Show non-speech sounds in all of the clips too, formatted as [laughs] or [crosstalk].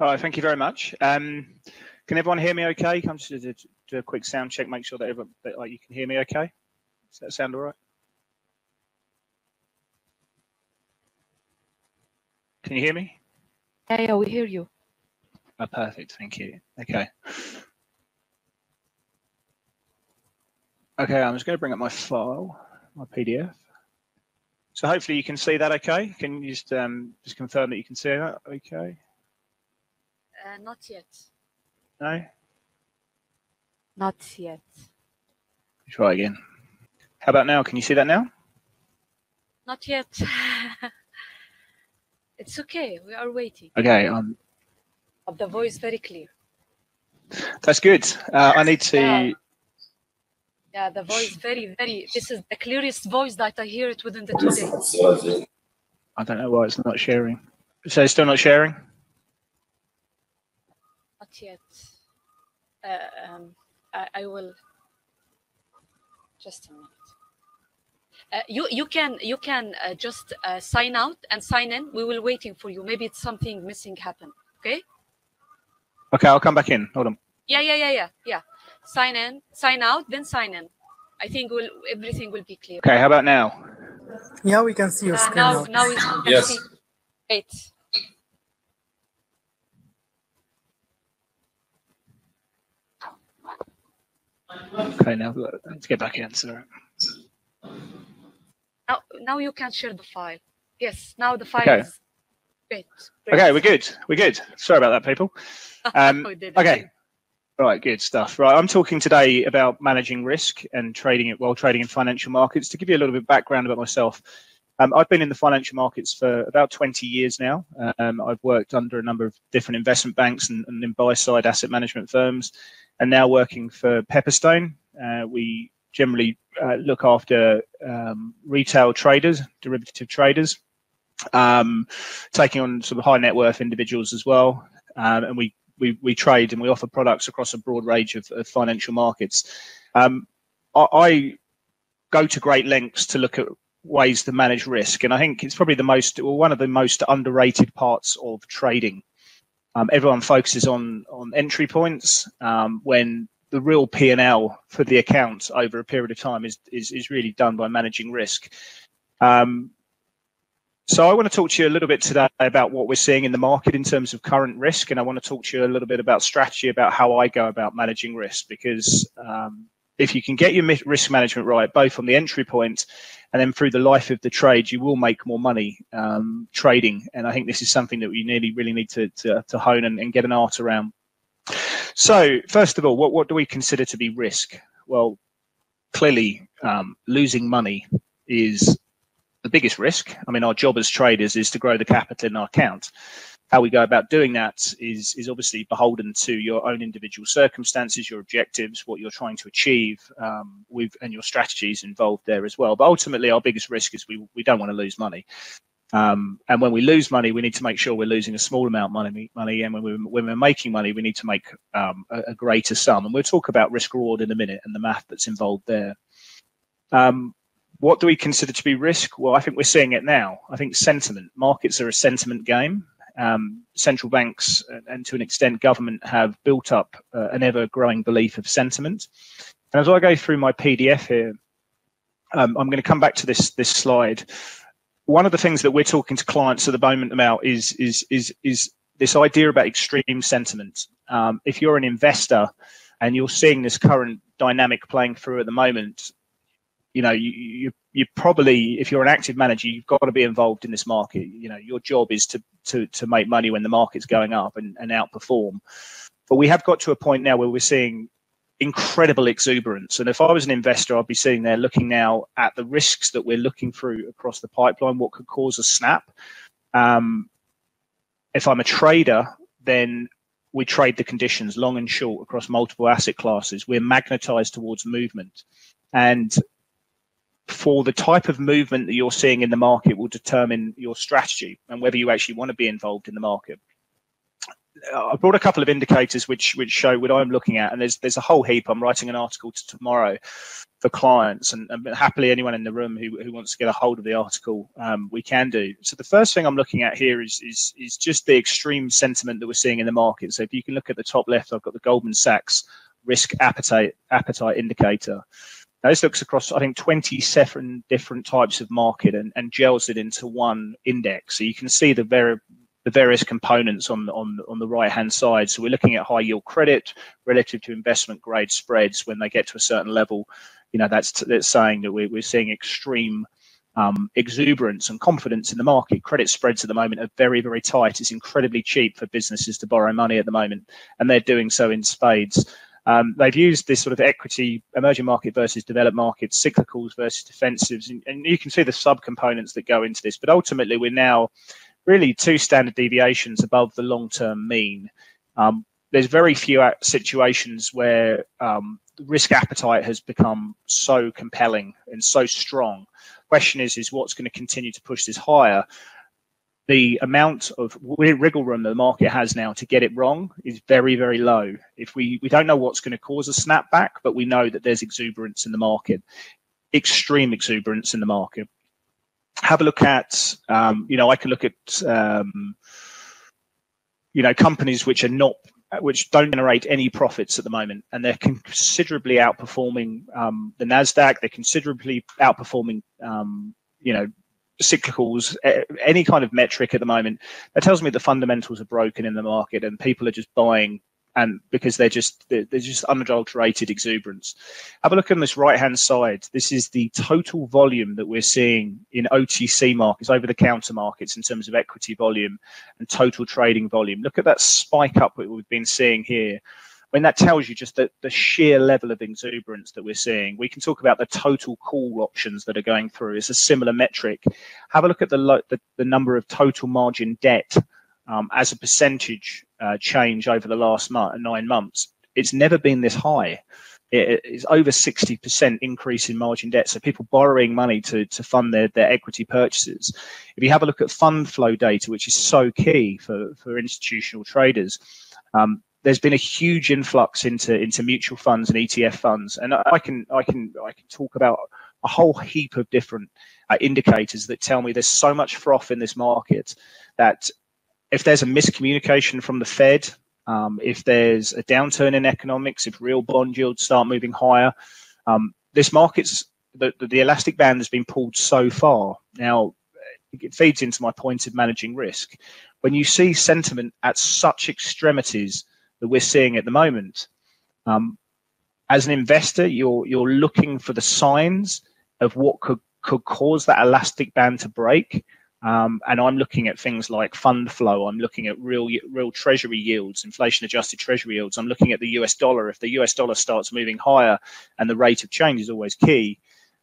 All right, thank you very much. Um, can everyone hear me okay? I'm just to do a quick sound check, make sure that, everyone, that like, you can hear me okay. Does that sound all right? Can you hear me? Yeah, yeah, we hear you. Oh, perfect, thank you. Okay. Okay, I'm just going to bring up my file, my PDF. So hopefully you can see that okay. Can you just um, just confirm that you can see that okay? Uh, not yet. No? Not yet. Try again. How about now? Can you see that now? Not yet. [laughs] it's okay. We are waiting. Okay, um, But the voice very clear. that's good. Uh, I need to. Yeah. Yeah, the voice very, very. This is the clearest voice that I hear it within the two days. I don't know why it's not sharing. So it's still not sharing. Not yet. Uh, um, I, I will. Just a minute. Uh, you you can you can uh, just uh, sign out and sign in. We will waiting for you. Maybe it's something missing happen. Okay. Okay, I'll come back in. Hold on. Yeah yeah yeah yeah yeah. Sign in, sign out, then sign in. I think will everything will be clear. Okay, how about now? Yeah, we can see your Uh, screen now now. now we can Yes. see. Wait. Okay, now let's get back in. Sorry. Now now you can share the file. Yes. Now the file Okay. is. Great. Okay, we're good. We're good. Sorry about that, people. [laughs] Um, We did it. okay. Right, good stuff. Right, I'm talking today about managing risk and trading it while trading in financial markets. To give you a little bit of background about myself, um, I've been in the financial markets for about 20 years now. Um, I've worked under a number of different investment banks and, and in buy-side asset management firms, and now working for Pepperstone. Uh, we generally uh, look after um, retail traders, derivative traders, um, taking on sort of high net worth individuals as well, um, and we we, we trade and we offer products across a broad range of, of financial markets. Um, I, I go to great lengths to look at ways to manage risk, and I think it's probably the most, well, one of the most underrated parts of trading. Um, everyone focuses on on entry points um, when the real P and L for the account over a period of time is is, is really done by managing risk. Um, so I want to talk to you a little bit today about what we're seeing in the market in terms of current risk, and I want to talk to you a little bit about strategy about how I go about managing risk. Because um, if you can get your risk management right, both on the entry point and then through the life of the trade, you will make more money um, trading. And I think this is something that we nearly really need to to, to hone and, and get an art around. So first of all, what what do we consider to be risk? Well, clearly, um, losing money is the biggest risk. I mean, our job as traders is to grow the capital in our account. How we go about doing that is is obviously beholden to your own individual circumstances, your objectives, what you're trying to achieve, um, with and your strategies involved there as well. But ultimately, our biggest risk is we we don't want to lose money. Um, and when we lose money, we need to make sure we're losing a small amount of money. Money, and when we're when we're making money, we need to make um, a, a greater sum. And we'll talk about risk reward in a minute and the math that's involved there. Um, what do we consider to be risk? Well, I think we're seeing it now. I think sentiment. Markets are a sentiment game. Um, central banks and, to an extent government have built up uh, an ever-growing belief of sentiment. And as I go through my PDF here, um, I'm going to come back to this this slide. One of the things that we're talking to clients at the moment about is is is is this idea about extreme sentiment. Um, if you're an investor and you're seeing this current dynamic playing through at the moment, you know you, you you probably if you're an active manager you've got to be involved in this market. You know your job is to to to make money when the market's going up and, and outperform. But we have got to a point now where we're seeing incredible exuberance. And if i was an investor i'd be sitting there looking now at the risks that we're looking through across the pipeline what could cause a snap. Um, if i'm a trader then we trade the conditions long and short across multiple asset classes. We're magnetized towards movement. And for the type of movement that you're seeing in the market will determine your strategy and whether you actually want to be involved in the market. I brought a couple of indicators which which show what I'm looking at, and there's there's a whole heap. I'm writing an article to tomorrow for clients, and, and happily anyone in the room who, who wants to get a hold of the article, um, we can do. So the first thing I'm looking at here is is is just the extreme sentiment that we're seeing in the market. So if you can look at the top left, I've got the Goldman Sachs risk appetite appetite indicator. Now, this looks across, I think, 27 different types of market and, and gels it into one index. So you can see the very the various components on on on the right hand side. So we're looking at high yield credit relative to investment grade spreads when they get to a certain level. You know, that's that's saying that we're, we're seeing extreme um, exuberance and confidence in the market. Credit spreads at the moment are very, very tight. It's incredibly cheap for businesses to borrow money at the moment, and they're doing so in spades. Um, they've used this sort of equity, emerging market versus developed markets, cyclicals versus defensives, and, and you can see the subcomponents that go into this. But ultimately, we're now really two standard deviations above the long-term mean. Um, there's very few situations where um, risk appetite has become so compelling and so strong. Question is, is what's going to continue to push this higher? The amount of wriggle room the market has now to get it wrong is very, very low. If we we don't know what's going to cause a snapback, but we know that there's exuberance in the market, extreme exuberance in the market have a look at, um, you know, I can look at, um, you know, companies which are not, which don't generate any profits at the moment, and they're considerably outperforming um, the Nasdaq. They're considerably outperforming, um, you know, cyclicals, any kind of metric at the moment. That tells me the fundamentals are broken in the market, and people are just buying and because they're just they're, just unadulterated exuberance. Have a look on this right hand side. This is the total volume that we're seeing in OTC markets, over the counter markets, in terms of equity volume and total trading volume. Look at that spike up that we've been seeing here. When that tells you just the, the sheer level of exuberance that we're seeing. We can talk about the total call options that are going through. It's a similar metric. Have a look at the, the, the number of total margin debt um, as a percentage uh, change over the last month, nine months. It's never been this high. It is over 60% increase in margin debt. So people borrowing money to, to fund their, their equity purchases. If you have a look at fund flow data, which is so key for, for institutional traders, um, there's been a huge influx into into mutual funds and ETF funds, and I can I can I can talk about a whole heap of different uh, indicators that tell me there's so much froth in this market that if there's a miscommunication from the Fed, um, if there's a downturn in economics, if real bond yields start moving higher, um, this market's the, the elastic band has been pulled so far. Now, it feeds into my point of managing risk. When you see sentiment at such extremities that we're seeing at the moment, um, as an investor, you're you're looking for the signs of what could could cause that elastic band to break. Um, and I'm looking at things like fund flow. I'm looking at real real treasury yields, inflation adjusted treasury yields. I'm looking at the US dollar. If the US dollar starts moving higher, and the rate of change is always key.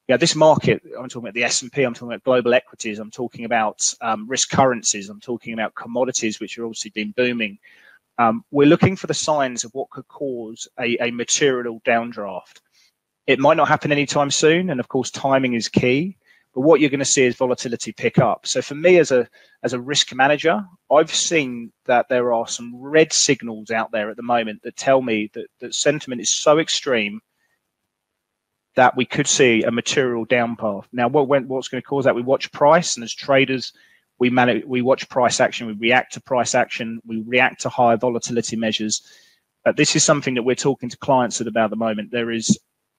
Yeah, this market. I'm talking about the S&P. I'm talking about global equities. I'm talking about um, risk currencies. I'm talking about commodities, which have obviously been booming. Um, we're looking for the signs of what could cause a, a material downdraft. It might not happen anytime soon, and of course, timing is key. But what you're going to see is volatility pick up. So for me as a as a risk manager, I've seen that there are some red signals out there at the moment that tell me that, that sentiment is so extreme that we could see a material down path. Now, what what's going to cause that? We watch price, and as traders, we manage, we watch price action, we react to price action, we react to higher volatility measures. But this is something that we're talking to clients about at the moment. There is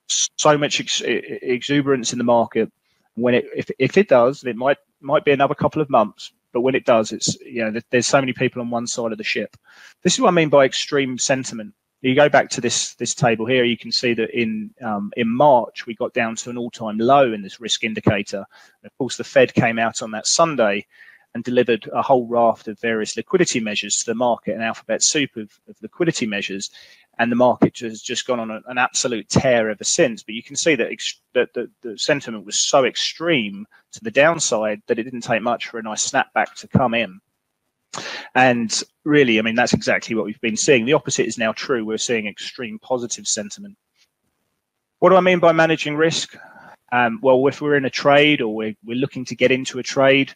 so much ex- exuberance in the market when it if, if it does, it might might be another couple of months, but when it does, it's you know there's so many people on one side of the ship. This is what I mean by extreme sentiment. You go back to this this table here, you can see that in um, in March we got down to an all-time low in this risk indicator. And of course, the Fed came out on that Sunday and delivered a whole raft of various liquidity measures to the market, an alphabet soup of, of liquidity measures and the market has just gone on an absolute tear ever since. But you can see that, ex- that the, the, sentiment was so extreme to the downside that it didn't take much for a nice snapback to come in. And really, I mean, that's exactly what we've been seeing. The opposite is now true. We're seeing extreme positive sentiment. What do I mean by managing risk? Um, well, if we're in a trade or we're, we're looking to get into a trade,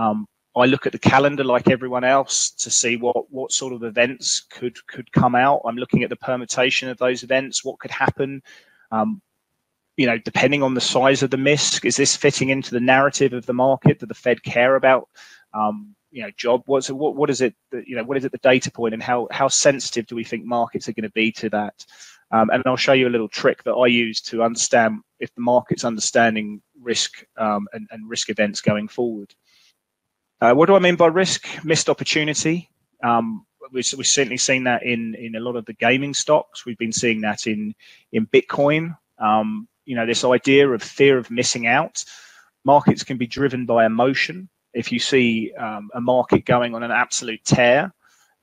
um, I look at the calendar like everyone else to see what what sort of events could could come out. I'm looking at the permutation of those events, what could happen. Um, you know, depending on the size of the misc, is this fitting into the narrative of the market? that the Fed care about? Um, you know, job? What's what? What is it? That, you know, what is it? The data point, and how how sensitive do we think markets are going to be to that? Um, and I'll show you a little trick that I use to understand if the market's understanding risk um, and, and risk events going forward. Uh, what do I mean by risk? Missed opportunity. Um, we've, we've, certainly seen that in in a lot of the gaming stocks. We've been seeing that in in Bitcoin. Um, you know, this idea of fear of missing out. Markets can be driven by emotion. If you see um, a market going on an absolute tear,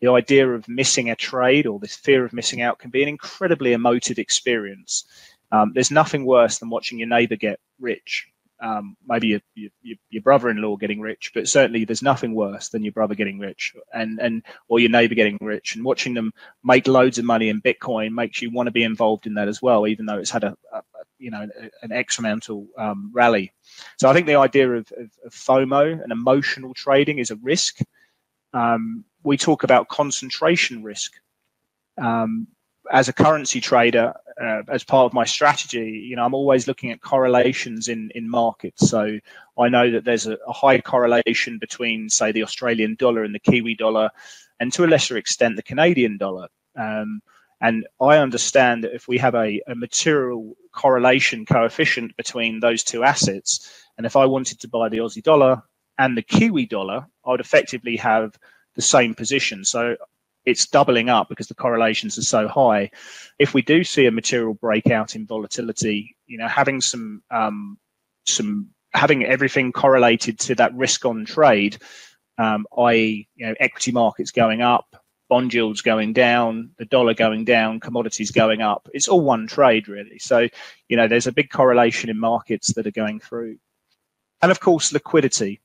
the idea of missing a trade or this fear of missing out can be an incredibly emotive experience. Um, there's nothing worse than watching your neighbor get rich um, maybe your, your, your, brother-in-law getting rich, but certainly there's nothing worse than your brother getting rich and, and or your neighbor getting rich. And watching them make loads of money in Bitcoin makes you want to be involved in that as well, even though it's had a, a you know an exponential um, rally. So I think the idea of, of, of FOMO and emotional trading is a risk. Um, we talk about concentration risk. Um, as a currency trader, uh, as part of my strategy, you know, I'm always looking at correlations in in markets. So I know that there's a, a, high correlation between, say, the Australian dollar and the Kiwi dollar, and to a lesser extent, the Canadian dollar. Um, and I understand that if we have a, a material correlation coefficient between those two assets, and if I wanted to buy the Aussie dollar and the Kiwi dollar, I would effectively have the same position. So it's doubling up because the correlations are so high. If we do see a material breakout in volatility, you know, having some um, some having everything correlated to that risk on trade, um, i.e., you know, equity markets going up, bond yields going down, the dollar going down, commodities going up. It's all one trade really. So, you know, there's a big correlation in markets that are going through, and of course, liquidity.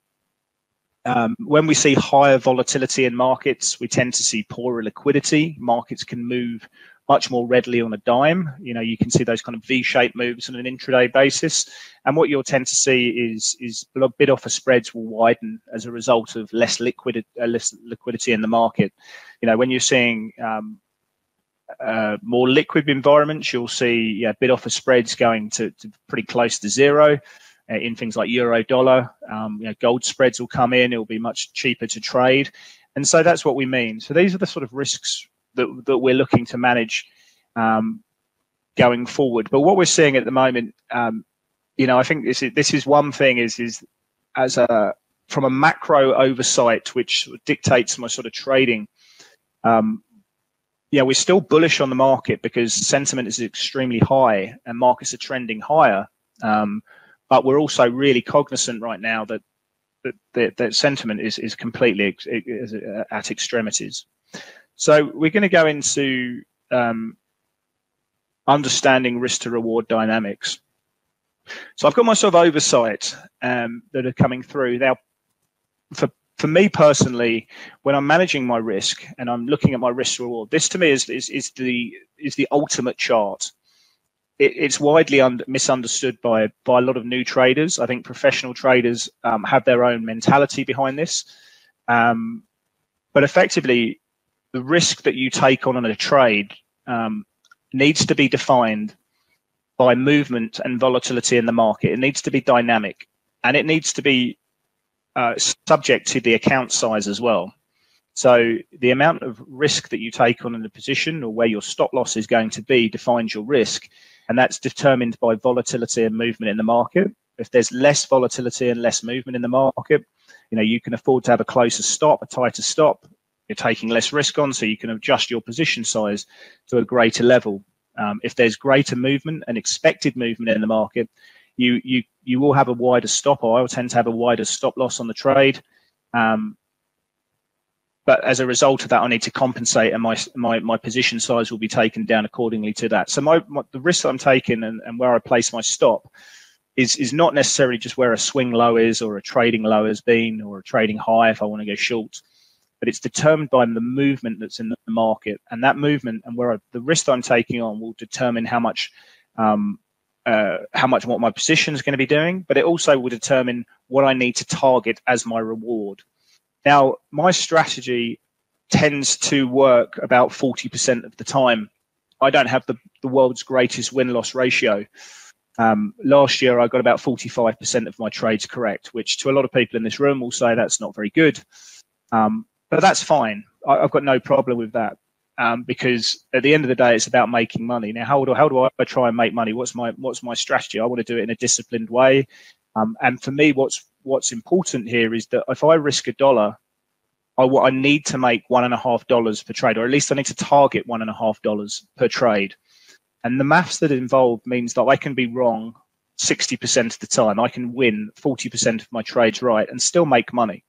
Um, when we see higher volatility in markets, we tend to see poorer liquidity. Markets can move much more readily on a dime. You know, you can see those kind of V-shaped moves on an intraday basis. And what you'll tend to see is is bid offer spreads will widen as a result of less liquid uh, less liquidity in the market. You know, when you're seeing um, uh, more liquid environments, you'll see yeah, bid offer spreads going to, to pretty close to zero. Uh, in things like euro dollar. Um, you know, gold spreads will come in; it will be much cheaper to trade, and so that's what we mean. So these are the sort of risks that that we're looking to manage um, going forward. But what we're seeing at the moment, um, you know, I think this is this is one thing is is as a from a macro oversight which dictates my sort of trading. Um, yeah, we're still bullish on the market because sentiment is extremely high and markets are trending higher. Um, but we're also really cognizant right now that that, that, that sentiment is is completely ex, is at extremities. So we're going to go into um, understanding risk to reward dynamics. So I've got my sort of oversight um, that are coming through now. For for me personally, when I'm managing my risk and I'm looking at my risk reward, this to me is is, is the is the ultimate chart it, it's widely under, misunderstood by by a lot of new traders. I think professional traders um, have their own mentality behind this, um, but effectively, the risk that you take on in a trade um, needs to be defined by movement and volatility in the market. It needs to be dynamic, and it needs to be uh, subject to the account size as well. So the amount of risk that you take on in a position or where your stop loss is going to be defines your risk and that's determined by volatility and movement in the market. If there's less volatility and less movement in the market, you know you can afford to have a closer stop, a tighter stop. You're taking less risk on, so you can adjust your position size to a greater level. Um, if there's greater movement and expected movement in the market, you you you will have a wider stop, or I will tend to have a wider stop loss on the trade. Um, but as a result of that, I need to compensate, and my my, my position size will be taken down accordingly to that. So my, my the risk that I'm taking and, and where I place my stop is is not necessarily just where a swing low is or a trading low has been or a trading high if I want to go short, but it's determined by the movement that's in the market, and that movement and where I, the risk I'm taking on will determine how much. Um, uh, how much what my position is going to be doing, but it also will determine what I need to target as my reward. Now, my strategy tends to work about 40% of the time. I don't have the, the world's greatest win loss ratio. Um, last year, I got about 45% of my trades correct, which to a lot of people in this room will say that's not very good. Um, but that's fine. I, have got no problem with that um, because at the end of the day, it's about making money. Now, how do how do I try and make money? What's my what's my strategy? I want to do it in a disciplined way. Um, and for me, what's what's important here is that if I risk a dollar, I, I need to make one and a half dollars per trade, or at least I need to target one and a half dollars per trade. And the maths that involved means that I can be wrong 60% of the time. I can win 40% of my trades right and still make money.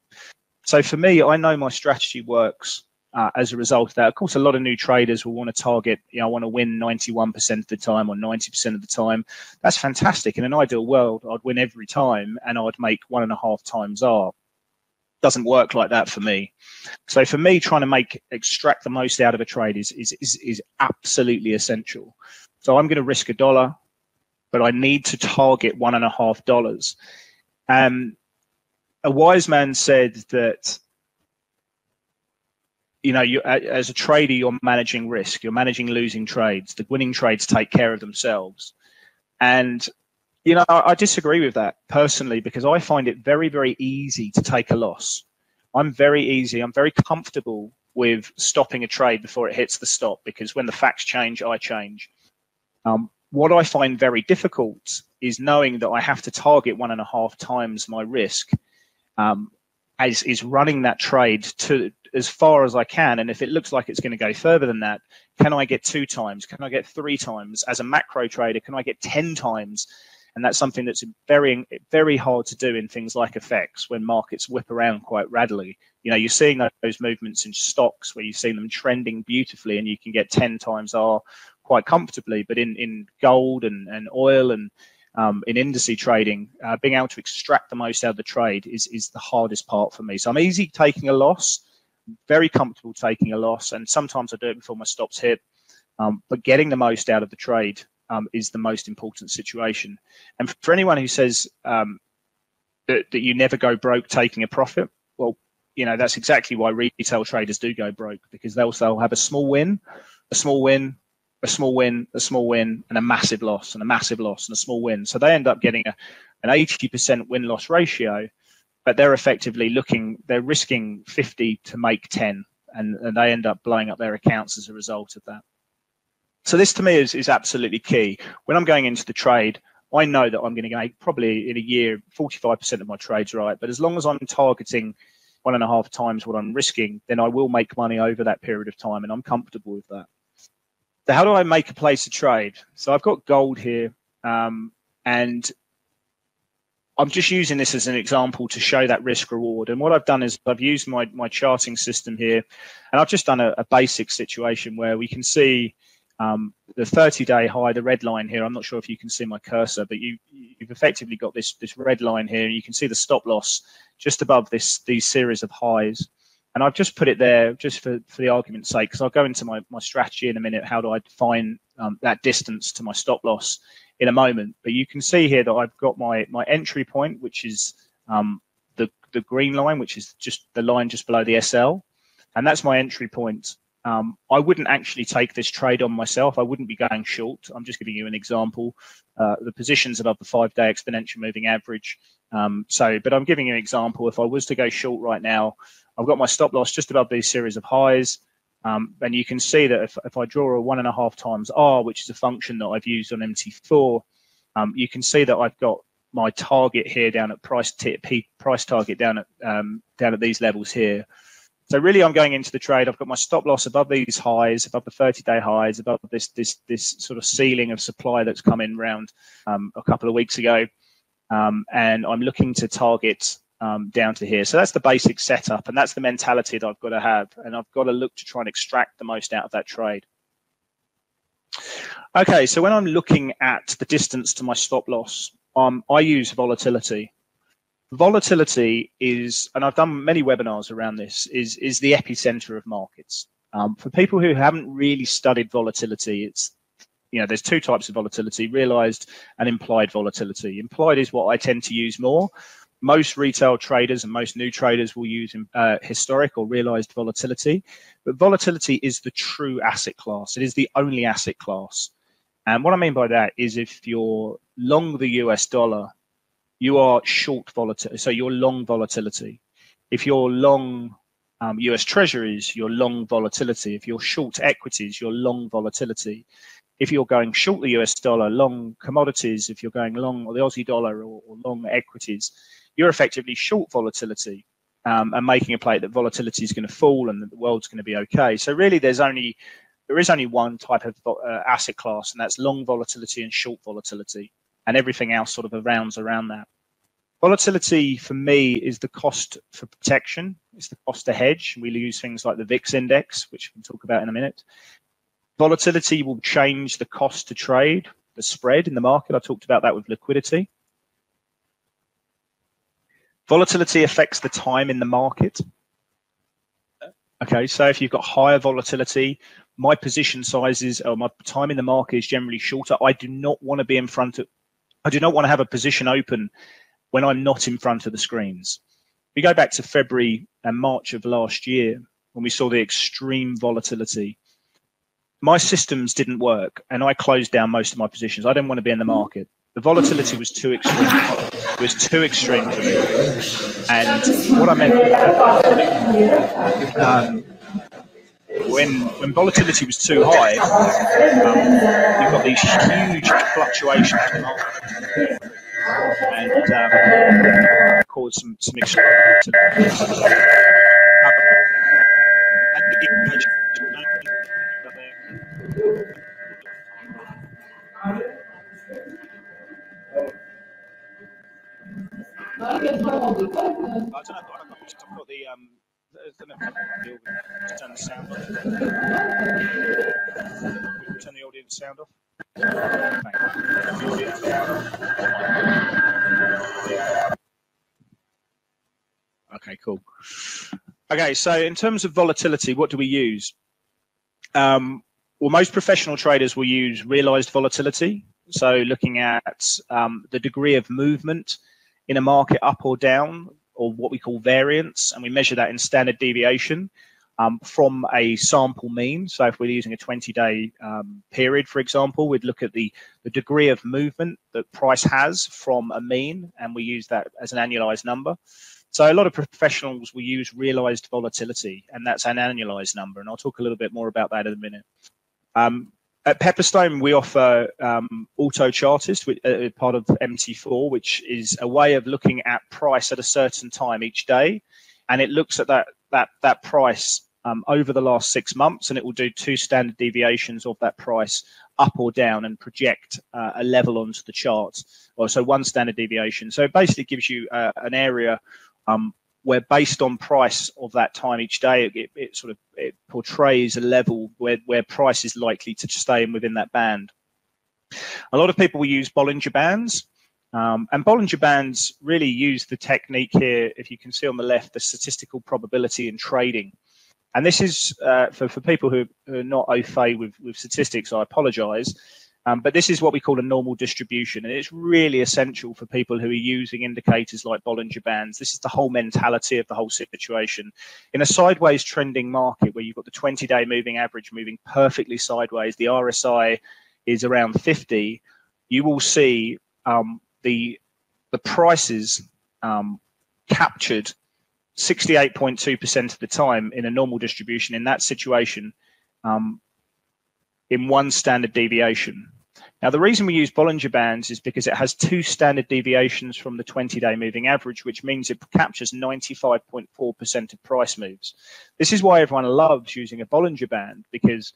So for me, I know my strategy works uh, as a result of that. Of course, a lot of new traders will want to target, you know, I want to win 91% of the time or 90% of the time. That's fantastic. In an ideal world, I'd win every time and I'd make one and a half times R. Doesn't work like that for me. So for me, trying to make extract the most out of a trade is is is, is absolutely essential. So I'm going to risk a dollar, but I need to target one and a half dollars. Um, a wise man said that you know, you as a trader, you're managing risk, you're managing losing trades. The winning trades take care of themselves, and you know, I, I disagree with that personally because I find it very, very easy to take a loss. I'm very easy. I'm very comfortable with stopping a trade before it hits the stop because when the facts change, I change. Um, what I find very difficult is knowing that I have to target one and a half times my risk. Um, as is running that trade to as far as I can. And if it looks like it's going to go further than that, can I get two times? Can I get three times? As a macro trader, can I get 10 times? And that's something that's very, very hard to do in things like FX when markets whip around quite readily. You know, you're seeing those movements in stocks where you see them trending beautifully and you can get 10 times R quite comfortably. But in, in gold and, and oil and um, in industry trading, uh, being able to extract the most out of the trade is, is the hardest part for me. So I'm easy taking a loss, very comfortable taking a loss, and sometimes I do it before my stops hit. Um, but getting the most out of the trade um, is the most important situation. And for anyone who says um, that, that you never go broke taking a profit, well, you know that's exactly why retail traders do go broke because they'll they'll have a small win, a small win, a small win, a small win, and a massive loss, and a massive loss, and a small win. So they end up getting a, an 80% win loss ratio, but they're effectively looking, they're risking 50 to make 10, and, and they end up blowing up their accounts as a result of that. So this to me is, is absolutely key. When I'm going into the trade, I know that I'm going to make probably in a year 45% of my trades right, but as long as I'm targeting one and a half times what I'm risking, then I will make money over that period of time, and I'm comfortable with that. So how do I make a place to trade? So I've got gold here, um, and I'm just using this as an example to show that risk reward. And what I've done is I've used my, my charting system here, and I've just done a, a basic situation where we can see um, the 30 day high, the red line here. I'm not sure if you can see my cursor, but you, you've effectively got this, this red line here. And you can see the stop loss just above this these series of highs. And I've just put it there just for, for the argument's sake, because I'll go into my, my strategy in a minute. How do I define um, that distance to my stop loss in a moment? But you can see here that I've got my, my entry point, which is um, the, the green line, which is just the line just below the SL. And that's my entry point. Um, I wouldn't actually take this trade on myself. I wouldn't be going short. I'm just giving you an example. Uh, the positions above the five day exponential moving average. Um, so, but I'm giving you an example. If I was to go short right now, I've got my stop loss just above these series of highs. Um, and you can see that if, if I draw a one and a half times R, which is a function that I've used on MT4, um, you can see that I've got my target here down at price price target down at um, down at these levels here. So really, I'm going into the trade. I've got my stop loss above these highs, above the 30-day highs, above this this this sort of ceiling of supply that's come in round um, a couple of weeks ago, um, and I'm looking to target um, down to here. So that's the basic setup, and that's the mentality that I've got to have, and I've got to look to try and extract the most out of that trade. Okay, so when I'm looking at the distance to my stop loss, um, I use volatility. Volatility is, and I've done many webinars around this, is is the epicenter of markets. Um, for people who haven't really studied volatility, it's you know there's two types of volatility: realized and implied volatility. Implied is what I tend to use more most retail traders and most new traders will use uh, historic or realized volatility, but volatility is the true asset class. It is the only asset class. And what I mean by that is if you're long the US dollar, you are short volatility. So you're long volatility. If you're long um, US treasuries, you're long volatility. If you're short equities, you're long volatility. If you're going short the US dollar, long commodities, if you're going long or the Aussie dollar or, or long equities, you're effectively short volatility um, and making a play that volatility is going to fall and that the world's going to be okay. So really, there's only there is only one type of uh, asset class, and that's long volatility and short volatility, and everything else sort of rounds around that. Volatility for me is the cost for protection. It's the cost to hedge. We use things like the VIX index, which we'll talk about in a minute. Volatility will change the cost to trade, the spread in the market. I talked about that with liquidity. Volatility affects the time in the market. Okay, so if you've got higher volatility, my position sizes or my time in the market is generally shorter. I do not want to be in front of, I do not want to have a position open when I'm not in front of the screens. We go back to February and March of last year when we saw the extreme volatility. My systems didn't work and I closed down most of my positions. I didn't want to be in the hmm. market. The volatility was too extreme was too extreme for me. And what I meant um, when when volatility was too high, um, you've got these huge fluctuations and um, caused some some extreme. Turn the audience sound off. Okay, cool. Okay, so in terms of volatility, what do we use? Um, well, most professional traders will use realized volatility. So looking at um, the degree of movement in a market up or down, or what we call variance, and we measure that in standard deviation um, from a sample mean. So if we're using a 20-day um, period, for example, we'd look at the, the degree of movement that price has from a mean, and we use that as an annualized number. So a lot of professionals will use realized volatility, and that's an annualized number. And I'll talk a little bit more about that in a minute. Um, at Pepperstone, we offer um, Autochartist, which, uh, part of MT4, which is a way of looking at price at a certain time each day, and it looks at that that that price um, over the last six months, and it will do two standard deviations of that price up or down and project uh, a level onto the chart, or so one standard deviation. So it basically gives you uh, an area um, where based on price of that time each day, it, it sort of it portrays a level where, where price is likely to stay within that band. A lot of people will use Bollinger Bands. Um, and Bollinger Bands really use the technique here, if you can see on the left, the statistical probability in trading. And this is uh, for, for people who, who are not au fait with, with statistics, I apologize. Um, but this is what we call a normal distribution, and it's really essential for people who are using indicators like Bollinger Bands. This is the whole mentality of the whole situation. In a sideways trending market where you've got the 20 day moving average moving perfectly sideways, the RSI is around 50, you will see um, the, the prices um, captured 68.2% of the time in a normal distribution in that situation um, in one standard deviation. Now, the reason we use Bollinger Bands is because it has two standard deviations from the 20-day moving average, which means it captures 95.4% of price moves. This is why everyone loves using a Bollinger Band, because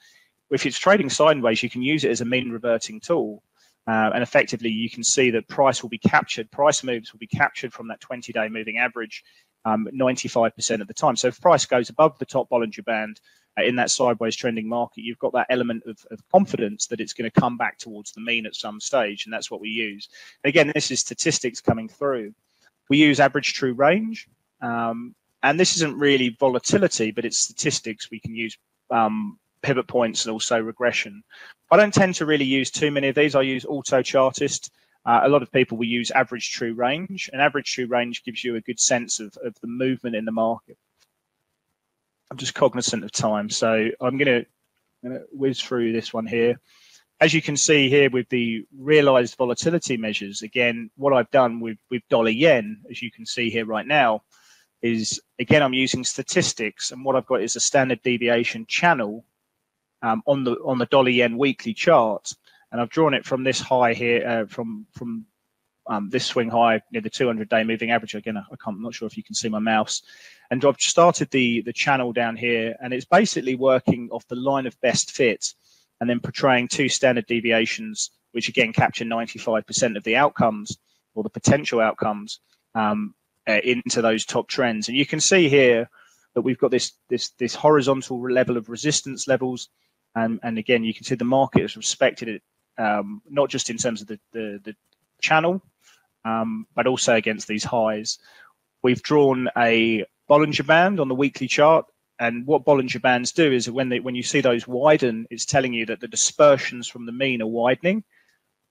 if it's trading sideways, you can use it as a mean reverting tool. Uh, and effectively, you can see that price will be captured, price moves will be captured from that 20-day moving average um, 95% of the time. So if price goes above the top Bollinger Band, uh, in that sideways trending market, you've got that element of, of confidence that it's going to come back towards the mean at some stage, and that's what we use. And again, this is statistics coming through. We use average true range, um, and this isn't really volatility, but it's statistics. We can use um, pivot points and also regression. I don't tend to really use too many of these. I use Autochartist Uh, a lot of people will use average true range, and average true range gives you a good sense of, of the movement in the market. I'm just cognizant of time, so I'm going to whiz through this one here. As you can see here with the realized volatility measures, again, what I've done with, with dollar yen, as you can see here right now, is again, I'm using statistics and what I've got is a standard deviation channel um, on the on the dollar yen weekly chart. And I've drawn it from this high here, uh, from from um, this swing high near the 200 day moving average. Again, I I'm not sure if you can see my mouse. And I've started the, the channel down here and it's basically working off the line of best fit and then portraying two standard deviations, which again capture 95% of the outcomes or the potential outcomes um, uh, into those top trends. And you can see here that we've got this this this horizontal level of resistance levels, and and again you can see the market has respected it um, not just in terms of the the, the channel, um, but also against these highs. We've drawn a Bollinger Band on the weekly chart, and what Bollinger Bands do is when they when you see those widen, it's telling you that the dispersions from the mean are widening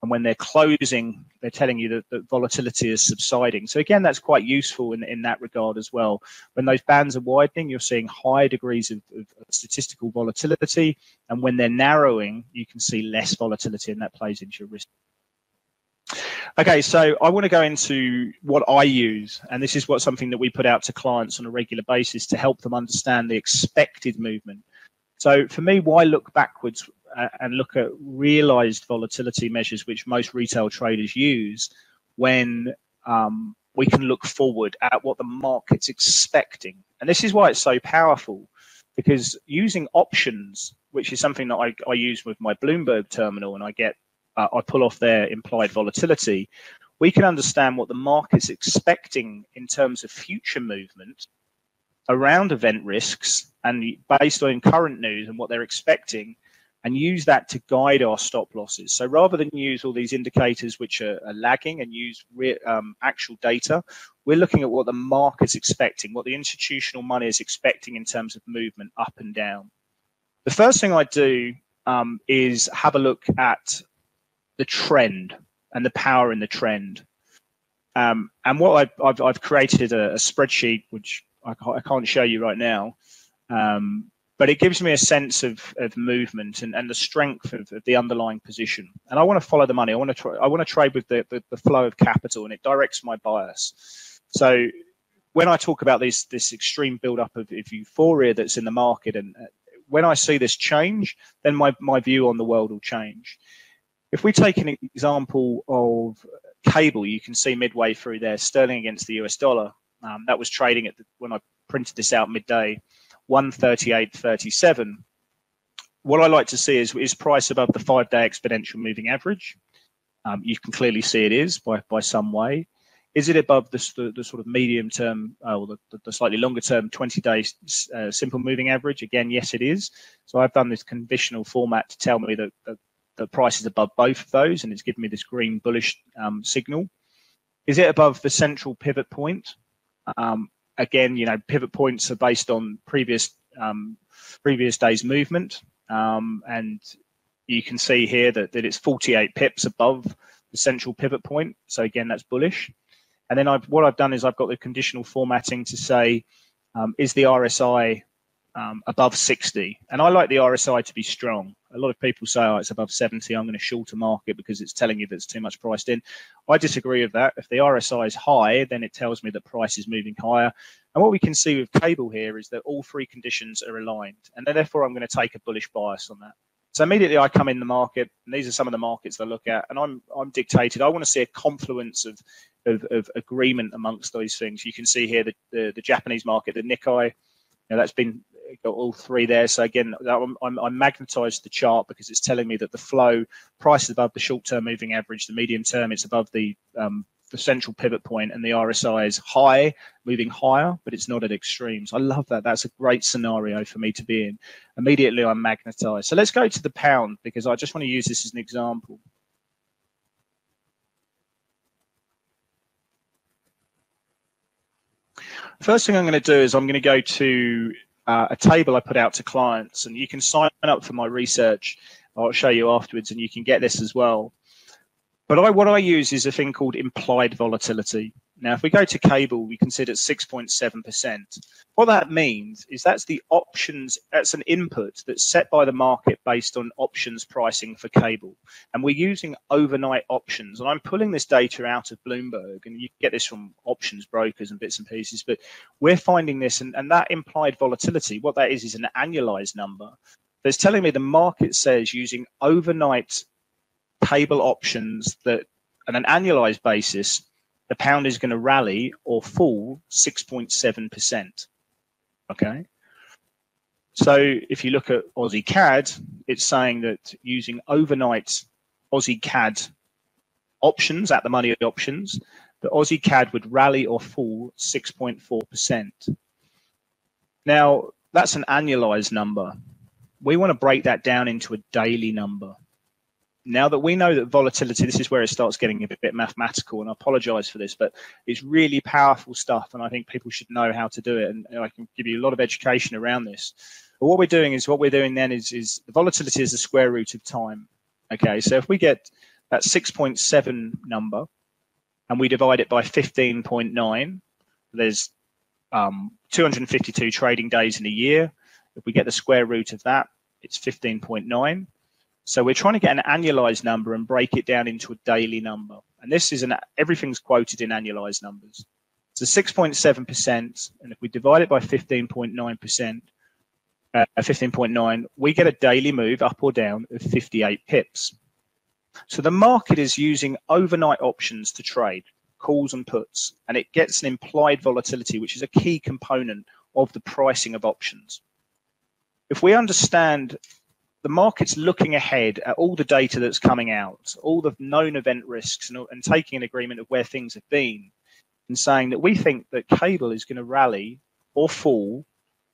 and when they're closing, they're telling you that, that volatility is subsiding. So again, that's quite useful in, in that regard as well. When those bands are widening, you're seeing higher degrees of, of statistical volatility, and when they're narrowing, you can see less volatility, and that plays into your risk. Okay, so I want to go into what I use, and this is what something that we put out to clients on a regular basis to help them understand the expected movement. So for me, why look backwards and look at realized volatility measures, which most retail traders use, when um, we can look forward at what the market's expecting. And this is why it's so powerful, because using options, which is something that I, I use with my Bloomberg terminal, and I get uh, I pull off their implied volatility, we can understand what the market's expecting in terms of future movement around event risks and based on current news and what they're expecting and use that to guide our stop losses. So rather than use all these indicators which are, are lagging and use re, um, actual data, we're looking at what the market's expecting, what the institutional money is expecting in terms of movement up and down. The first thing I do um, is have a look at the trend and the power in the trend. Um, and what I've, I've, I've created a, a, spreadsheet, which I can't, show you right now, um, but it gives me a sense of, of movement and, and the strength of, of the underlying position. And I want to follow the money. I want to I want to trade with the, the, the flow of capital and it directs my bias. So when I talk about this this extreme buildup of, of euphoria that's in the market, and uh, when I see this change, then my, my view on the world will change. If we take an example of cable, you can see midway through there, sterling against the US dollar. Um, that was trading at the, when I printed this out midday 138.37. What I like to see is, is price above the five day exponential moving average. Um, you can clearly see it is by, by some way. Is it above the, the, the sort of medium term uh, or the, the, slightly longer term 20 day uh, simple moving average? Again, yes, it is. So I've done this conditional format to tell me that, the price is above both of those and it's given me this green bullish um, signal. Is it above the central pivot point? Um, again, you know, pivot points are based on previous um, previous day's movement, um, and you can see here that, that it's 48 pips above the central pivot point. So again, that's bullish. And then I've, what I've done is I've got the conditional formatting to say, um, is the RSI um, above 60. And I like the RSI to be strong. A lot of people say, oh, it's above 70. I'm going to short a market because it's telling you that it's too much priced in. I disagree with that. If the RSI is high, then it tells me that price is moving higher. And what we can see with cable here is that all three conditions are aligned. And therefore, I'm going to take a bullish bias on that. So immediately I come in the market, and these are some of the markets I look at, and I'm I'm dictated. I want to see a confluence of of, of agreement amongst those things. You can see here the, the, the Japanese market, the Nikkei, know, that's been got all three there. So again, I'm, magnetized the chart because it's telling me that the flow price is above the short-term moving average, the medium term it's above the um, the central pivot point, and the RSI is high, moving higher, but it's not at extremes. I love that. That's a great scenario for me to be in. Immediately, I'm magnetized. So let's go to the pound because I just want to use this as an example. First thing I'm going to do is I'm going to go to uh, a table I put out to clients, and you can sign up for my research. I'll show you afterwards, and you can get this as well. But I, what I use is a thing called implied volatility. Now, if we go to cable, we consider 6.7%. What that means is that's the options, that's an input that's set by the market based on options pricing for cable. And we're using overnight options. And I'm pulling this data out of Bloomberg, and you get this from options brokers and bits and pieces. But we're finding this, and, and that implied volatility, what that is, is an annualized number that's telling me the market says using overnight cable options that on an annualized basis, the pound is going to rally or fall 6.7%. Okay. So if you look at Aussie CAD, it's saying that using overnight Aussie CAD options at the money options, the Aussie CAD would rally or fall 6.4%. Now, that's an annualized number. We want to break that down into a daily number now that we know that volatility, this is where it starts getting a bit mathematical, and I apologize for this, but it's really powerful stuff, and I think people should know how to do it. And I can give you a lot of education around this. But what we're doing is what we're doing then is, is the volatility is the square root of time. Okay, so if we get that 6.7 number and we divide it by 15.9, there's um, 252 trading days in a year. If we get the square root of that, it's 15.9. So we're trying to get an annualized number and break it down into a daily number. And this is an everything's quoted in annualized numbers. So 6.7%, and if we divide it by 15.9%, uh, 15.9, we get a daily move up or down of 58 pips. So the market is using overnight options to trade, calls and puts, and it gets an implied volatility, which is a key component of the pricing of options. If we understand the market's looking ahead at all the data that's coming out, all the known event risks, and, and taking an agreement of where things have been, and saying that we think that cable is going to rally or fall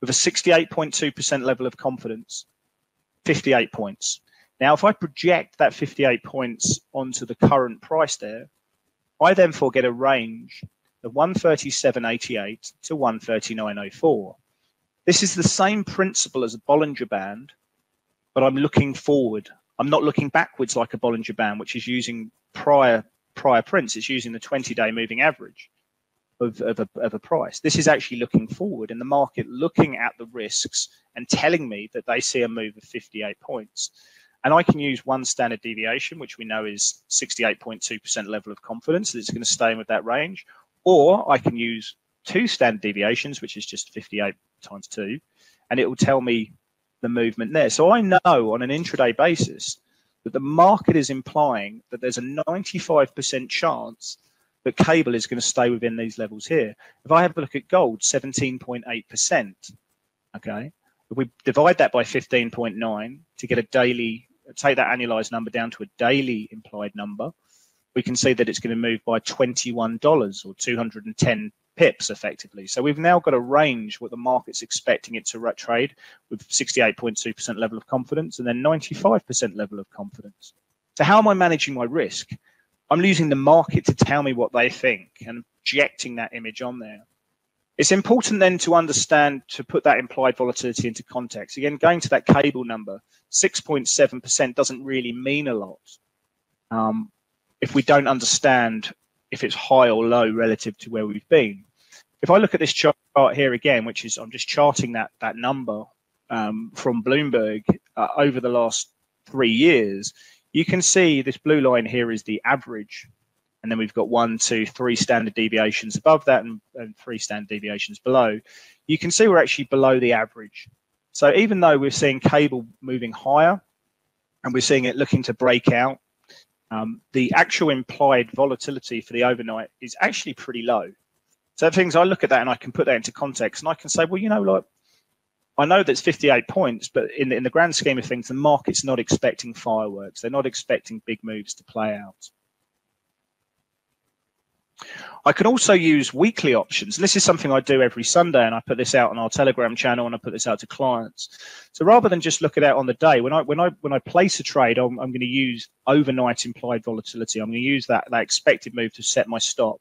with a 68.2% level of confidence, 58 points. Now, if I project that 58 points onto the current price there, I therefore get a range of 137.88 to 139.04. This is the same principle as a Bollinger Band, but I'm looking forward. I'm not looking backwards like a Bollinger Band, which is using prior prior prints. It's using the 20-day moving average of, of, a, of a price. This is actually looking forward in the market, looking at the risks and telling me that they see a move of 58 points. And I can use one standard deviation, which we know is 68.2% level of confidence that it's going to stay with that range. Or I can use two standard deviations, which is just 58 times two, and it will tell me the movement there. So I know on an intraday basis that the market is implying that there's a 95% chance that cable is going to stay within these levels here. If I have a look at gold, 17.8%, okay, if we divide that by 15.9 to get a daily, take that annualized number down to a daily implied number, we can see that it's going to move by $21 or 210 pips effectively. So we've now got a range what the market's expecting it to trade with 68.2% level of confidence and then 95% level of confidence. So how am I managing my risk? I'm using the market to tell me what they think and projecting that image on there. It's important then to understand to put that implied volatility into context. Again, going to that cable number, 6.7% doesn't really mean a lot um, if we don't understand if it's high or low relative to where we've been. If I look at this chart here again, which is I'm just charting that that number um, from Bloomberg uh, over the last three years, you can see this blue line here is the average. And then we've got one, two, three standard deviations above that and, and three standard deviations below. You can see we're actually below the average. So even though we're seeing cable moving higher and we're seeing it looking to break out, um, the actual implied volatility for the overnight is actually pretty low. So things I look at that and I can put that into context and I can say, well, you know, like I know that's 58 points, but in the, in the grand scheme of things, the market's not expecting fireworks. They're not expecting big moves to play out. I can also use weekly options. This is something I do every Sunday, and I put this out on our Telegram channel, and I put this out to clients. So rather than just look at it on the day, when I when I when I place a trade, I'm, I'm going to use overnight implied volatility. I'm going to use that that expected move to set my stop.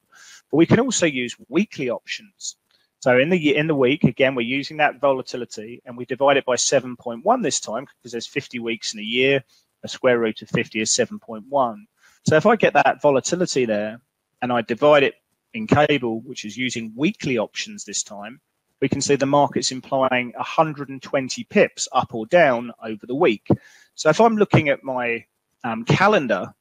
But we can also use weekly options. So in the in the week, again, we're using that volatility, and we divide it by 7.1 this time because there's 50 weeks in a year. A square root of 50 is 7.1. So if I get that volatility there and I divide it in cable, which is using weekly options this time, we can see the market's implying 120 pips up or down over the week. So if I'm looking at my um, calendar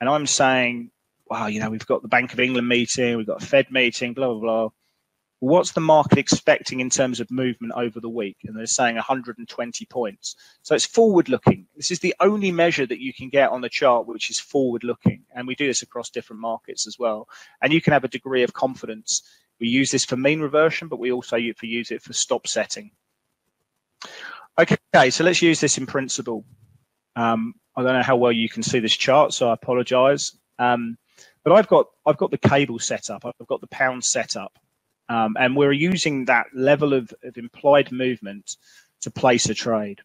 and I'm saying, wow, you know, we've got the Bank of England meeting, we've got a Fed meeting, blah, blah, blah. What's the market expecting in terms of movement over the week? And they're saying 120 points. So it's forward looking. This is the only measure that you can get on the chart, which is forward looking. And we do this across different markets as well. And you can have a degree of confidence. We use this for mean reversion, but we also use it for stop setting. Okay, so let's use this in principle. Um, I don't know how well you can see this chart, so I apologize. Um, but I've got I've got the cable set up. I've got the pound set up, um, and we're using that level of, of implied movement to place a trade.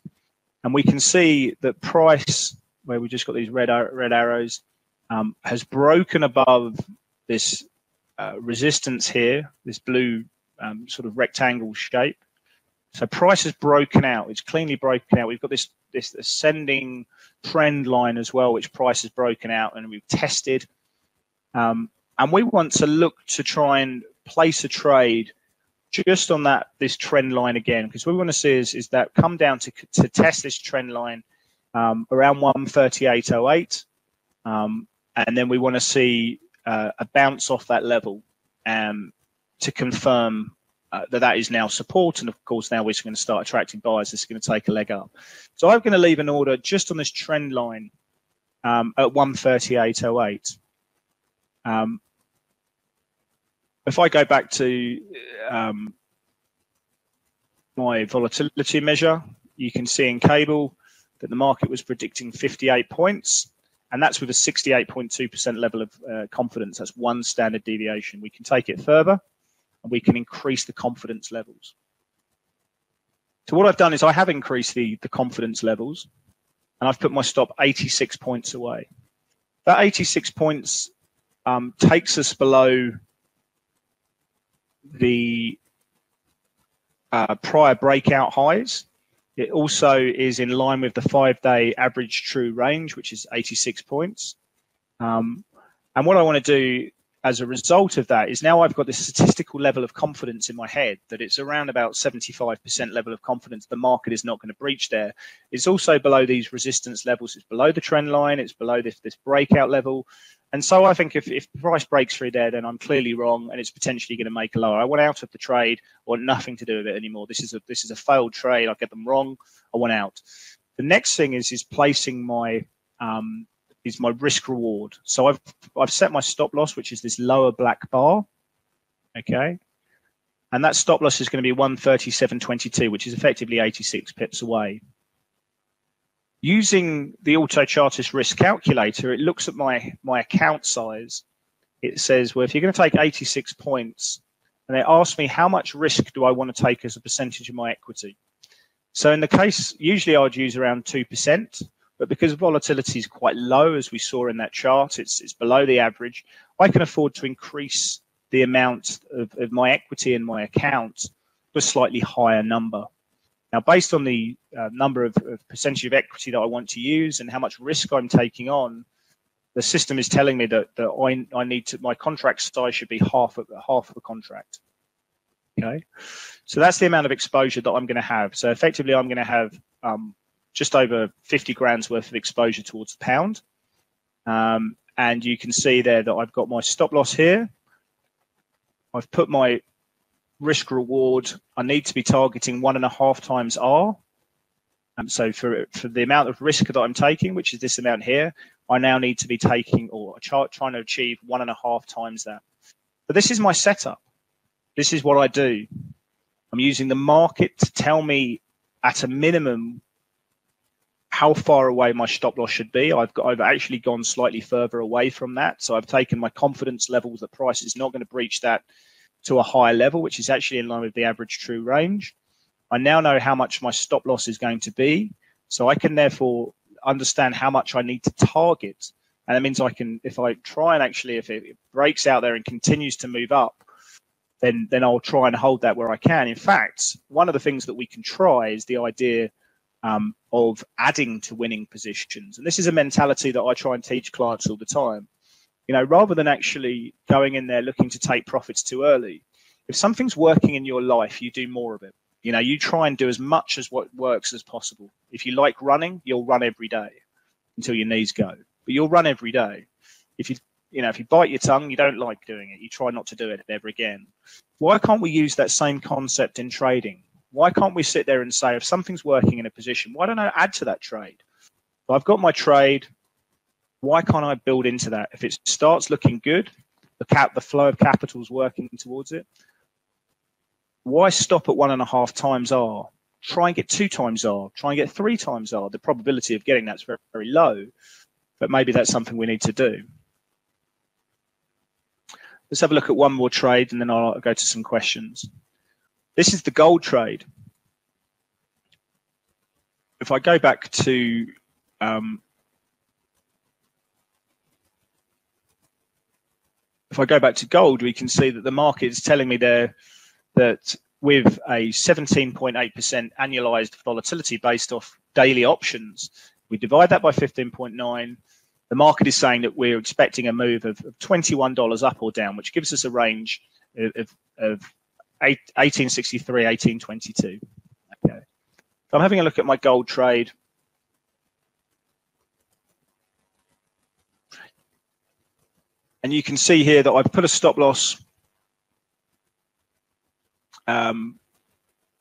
And we can see that price, where we just got these red red arrows, um, has broken above this uh, resistance here, this blue um, sort of rectangle shape. So price has broken out. It's cleanly broken out. We've got this this ascending trend line as well, which price has broken out, and we've tested. Um, and we want to look to try and place a trade just on that this trend line again, because what we want to see is, is that come down to to test this trend line um, around 138.08, um, and then we want to see uh, a bounce off that level um, to confirm uh, that that is now support. And of course, now we're going to start attracting buyers. This is going to take a leg up. So I'm going to leave an order just on this trend line um, at 138.08. If I go back to um, my volatility measure, you can see in cable that the market was predicting 58 points, and that's with a 68.2% level of uh, confidence. That's one standard deviation. We can take it further and we can increase the confidence levels. So what I've done is I have increased the, the confidence levels and I've put my stop 86 points away. That 86 points um, takes us below the uh, prior breakout highs. It also is in line with the five-day average true range, which is 86 points. Um, and what I want to do as a result of that is now I've got this statistical level of confidence in my head that it's around about 75% level of confidence the market is not going to breach there. It's also below these resistance levels. It's below the trend line. It's below this, this breakout level. And so I think if, if price breaks through there, then I'm clearly wrong and it's potentially going to make a lower. I want out of the trade. I want nothing to do with it anymore. This is a this is a failed trade. I get them wrong. I want out. The next thing is is placing my um, is my risk reward. So I've I've set my stop loss, which is this lower black bar. Okay. And that stop loss is going to be 137.22, which is effectively 86 pips away. Using the Autochartist risk calculator, it looks at my, my account size. It says, well, if you're going to take 86 points, and it asks me how much risk do I want to take as a percentage of my equity. So in the case, usually I'd use around 2%. But because volatility is quite low, as we saw in that chart, it's, it's below the average, I can afford to increase the amount of, of my equity in my account to a slightly higher number. Now, based on the uh, number of, of, percentage of equity that I want to use and how much risk I'm taking on, the system is telling me that, that I, I need to, my contract size should be half of, half of the contract. Okay, so that's the amount of exposure that I'm going to have. So effectively, I'm going to have um, just over 50 grand's worth of exposure towards the pound. Um, and you can see there that I've got my stop loss here. I've put my risk reward. I need to be targeting one and a half times R. Um, so for, for the amount of risk that I'm taking, which is this amount here, I now need to be taking or trying to achieve one and a half times that. But this is my setup. This is what I do. I'm using the market to tell me at a minimum how far away my stop loss should be. I've got I've actually gone slightly further away from that. So I've taken my confidence level that price is not going to breach that to a higher level, which is actually in line with the average true range. I now know how much my stop loss is going to be. So I can therefore understand how much I need to target. And that means I can, if I try and actually, if it breaks out there and continues to move up, then then I'll try and hold that where I can. In fact, one of the things that we can try is the idea um, of adding to winning positions. And this is a mentality that I try and teach clients all the time. You know, rather than actually going in there looking to take profits too early, if something's working in your life, you do more of it. You know, you try and do as much as what works as possible. If you like running, you'll run every day until your knees go, but you'll run every day. If you you know, if you bite your tongue, you don't like doing it. You try not to do it ever again. Why can't we use that same concept in trading? Why can't we sit there and say, if something's working in a position, why don't I add to that trade? I've got my trade. Why can't I build into that? If it starts looking good, the cap, the flow of capital is working towards it. Why stop at one and a half times R? Try and get two times R. Try and get three times R. The probability of getting that's very, very low, but maybe that's something we need to do. Let's have a look at one more trade and then I'll go to some questions. This is the gold trade. If I go back to um, if I go back to gold, we can see that the market is telling me there that with a 17.8% annualized volatility based off daily options, we divide that by 15.9, the market is saying that we're expecting a move of, of $21 up or down, which gives us a range of, of, of 1863, 1822. Okay. So I'm having a look at my gold trade. And you can see here that I've put a stop loss um,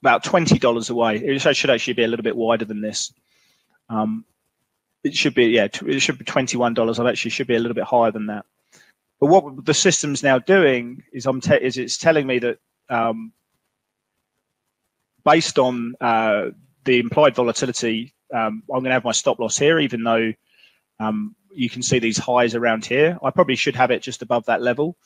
about $20 away. It should actually be a little bit wider than this. Um, it should be yeah it should be $21 i actually should be a little bit higher than that but what the system's now doing is i'm is it's telling me that um, based on uh, the implied volatility um, i'm going to have my stop loss here even though um, you can see these highs around here i probably should have it just above that level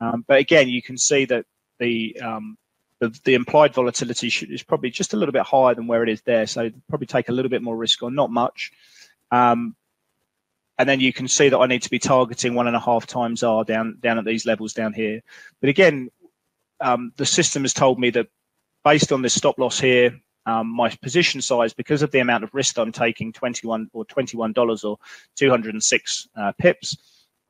um, but again you can see that the um, the, the, implied volatility should, is probably just a little bit higher than where it is there. So probably take a little bit more risk or not much. Um, and then you can see that I need to be targeting one and a half times R down down at these levels down here. But again, um, the system has told me that based on this stop loss here, um, my position size, because of the amount of risk I'm taking, 21 or $21 or 206 uh, pips,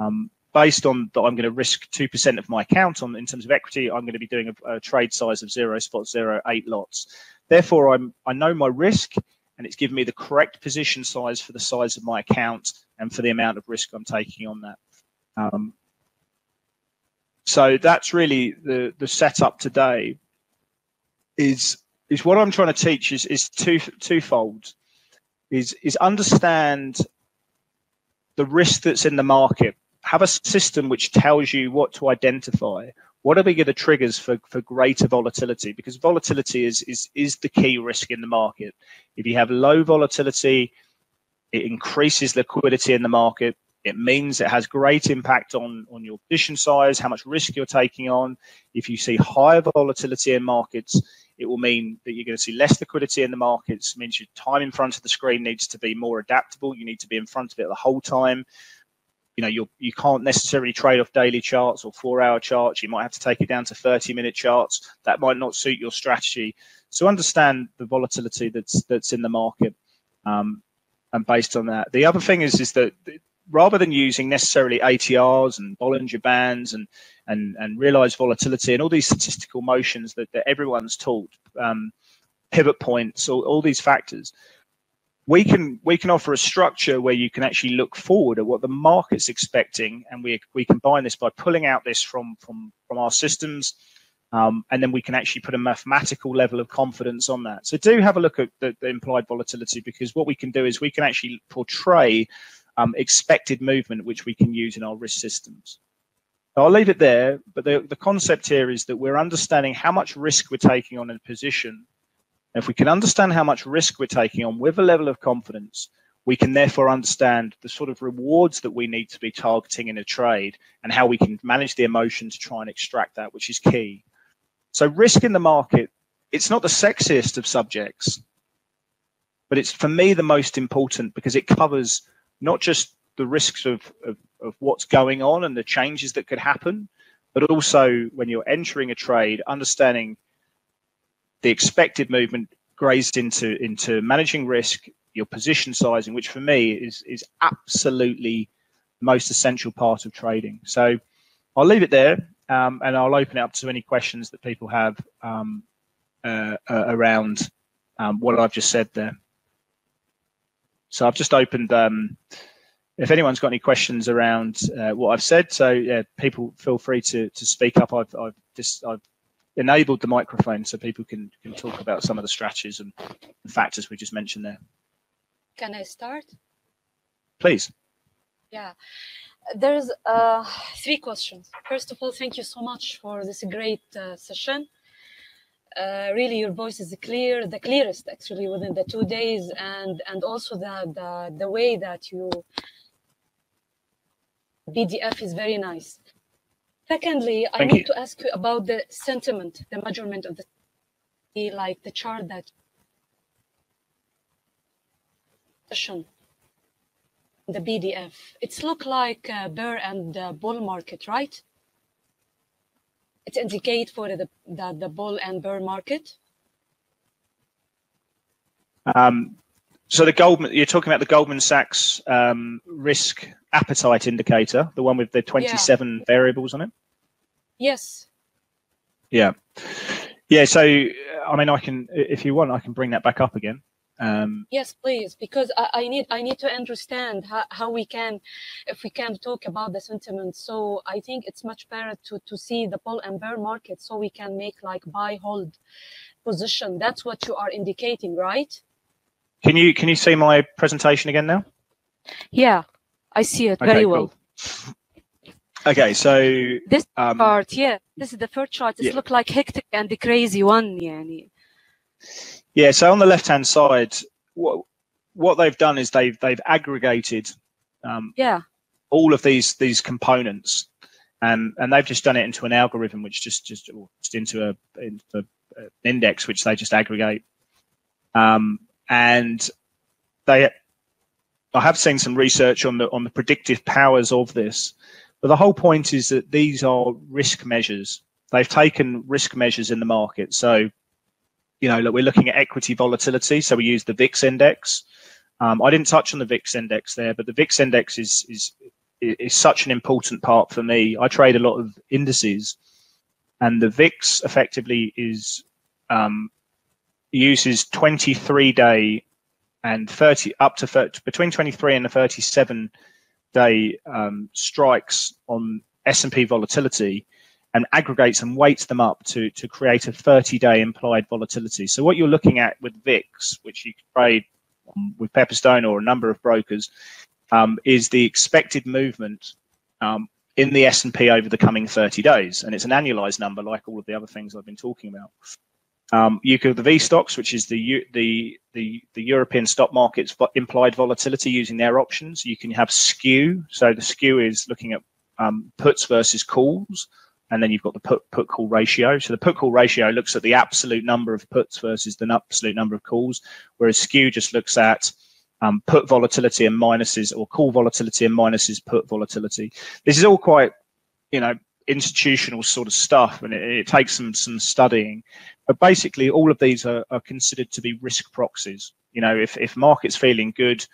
um, based on that I'm going to risk 2% of my account on in terms of equity, I'm going to be doing a, a trade size of zero spot zero eight lots. Therefore, I'm I know my risk and it's given me the correct position size for the size of my account and for the amount of risk I'm taking on that. Um, so that's really the the setup today. Is is what I'm trying to teach is is two twofold. Is is understand the risk that's in the market. Have a system which tells you what to identify what are the triggers for, for greater volatility? Because volatility is, is, is the key risk in the market. If you have low volatility, it increases liquidity in the market. It means it has great impact on, on your position size, how much risk you're taking on. If you see higher volatility in markets, it will mean that you're going to see less liquidity in the markets. It means your time in front of the screen needs to be more adaptable. You need to be in front of it the whole time you know you you can't necessarily trade off daily charts or four hour charts you might have to take it down to 30 minute charts that might not suit your strategy so understand the volatility that's that's in the market um, and based on that the other thing is is that rather than using necessarily ATRs and Bollinger Bands and and and realized volatility and all these statistical motions that, that everyone's taught um, pivot points all, all these factors we can we can offer a structure where you can actually look forward at what the market's expecting, and we we combine this by pulling out this from from from our systems, um, and then we can actually put a mathematical level of confidence on that. So do have a look at the, the implied volatility because what we can do is we can actually portray um, expected movement, which we can use in our risk systems. So I'll leave it there, but the, the concept here is that we're understanding how much risk we're taking on in a position if we can understand how much risk we're taking on with a level of confidence, we can therefore understand the sort of rewards that we need to be targeting in a trade and how we can manage the emotion to try and extract that, which is key. So, risk in the market, it's not the sexiest of subjects, but it's for me the most important because it covers not just the risks of, of, of what's going on and the changes that could happen, but also when you're entering a trade, understanding the expected movement grazed into into managing risk, your position sizing, which for me is is absolutely most essential part of trading. So I'll leave it there, um, and I'll open it up to any questions that people have um, uh, uh, around um, what I've just said there. So I've just opened. Um, if anyone's got any questions around uh, what I've said, so yeah, people feel free to to speak up. I've I've just I've enabled the microphone so people can can talk about some of the strategies and factors we just mentioned there. Can I start? Please. Yeah, there's uh, three questions. First of all, thank you so much for this great uh, session. Uh, really, your voice is clear, the clearest actually within the two days, and and also the the, the way that you BDF is very nice. Secondly, I Thank need you. to ask you about the sentiment, the measurement of the like the chart that session the BDF. It's look like bear and bull market, right? It indicate for the, the the bull and bear market. Um, so the Goldman, you're talking about the Goldman Sachs um, risk appetite indicator, the one with the 27 variables on it. Yes. Yeah, yeah. So I mean, I can, if you want, I can bring that back up again. Um, Yes, please, because I, I need I need to understand how, how we can, if we can talk about the sentiment. So I think it's much better to to see the bull and bear market, so we can make like buy hold position. That's what you are indicating, right? can you can you see my presentation again now? Yeah, I see it Okay, very cool. well. Okay, so This um, chart, yeah, this is the first chart. It Yeah. look like hectic and the crazy one, yani. Yeah, so on the left-hand side, what what they've done is they've they've aggregated um, Yeah, all of these these components, and and they've just done it into an algorithm, which just just, just into a into a, an index, which they just aggregate. Um, and they, I have seen some research on the on the predictive powers of this, but the whole point is that these are risk measures. They've taken risk measures in the market, so you know, look, we're looking at equity volatility. So we use the VIX index. Um, I didn't touch on the VIX index there, but the VIX index is is is such an important part for me. I trade a lot of indices, and the VIX effectively is um, uses 23 day and 30 up to 30, between 23 and the 37 day um, strikes on S&P volatility and aggregates and weights them up to to create a 30 day implied volatility. So what you're looking at with VIX, which you trade with Pepperstone or a number of brokers, um, is the expected movement um, in the S&P over the coming 30 days, and it's an annualized number, like all of the other things I've been talking about. Um, you could the VSTOXX, which is the the the the European stock market's implied volatility using their options. You can have skew. So the skew is looking at um, puts versus calls, and then you've got the put put call ratio. So the put call ratio looks at the absolute number of puts versus the absolute number of calls, whereas skew just looks at um, put volatility and minuses, or call volatility and minuses put volatility. This is all quite, you know, institutional sort of stuff, and it, it takes some some studying. But basically, all of these are, are considered to be risk proxies. You know, if if market's feeling good,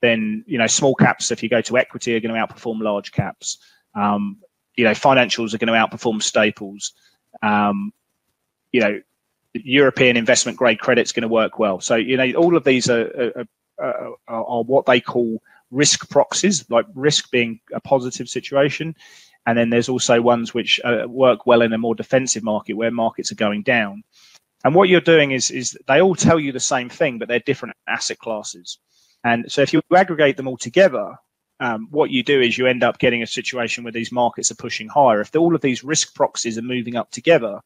then you know small caps. If you go to equity, are going to outperform large caps. Um, you know, financials are going to outperform staples. Um, you know, European investment grade credit's going to work well. So you know, all of these are are, are, are what they call risk proxies, like risk being a positive situation. And then there's also ones which uh, work well in a more defensive market where markets are going down. And what you're doing is, is they all tell you the same thing, but they're different asset classes. And so if you aggregate them all together, um, what you do is you end up getting a situation where these markets are pushing higher. If all of these risk proxies are moving up together,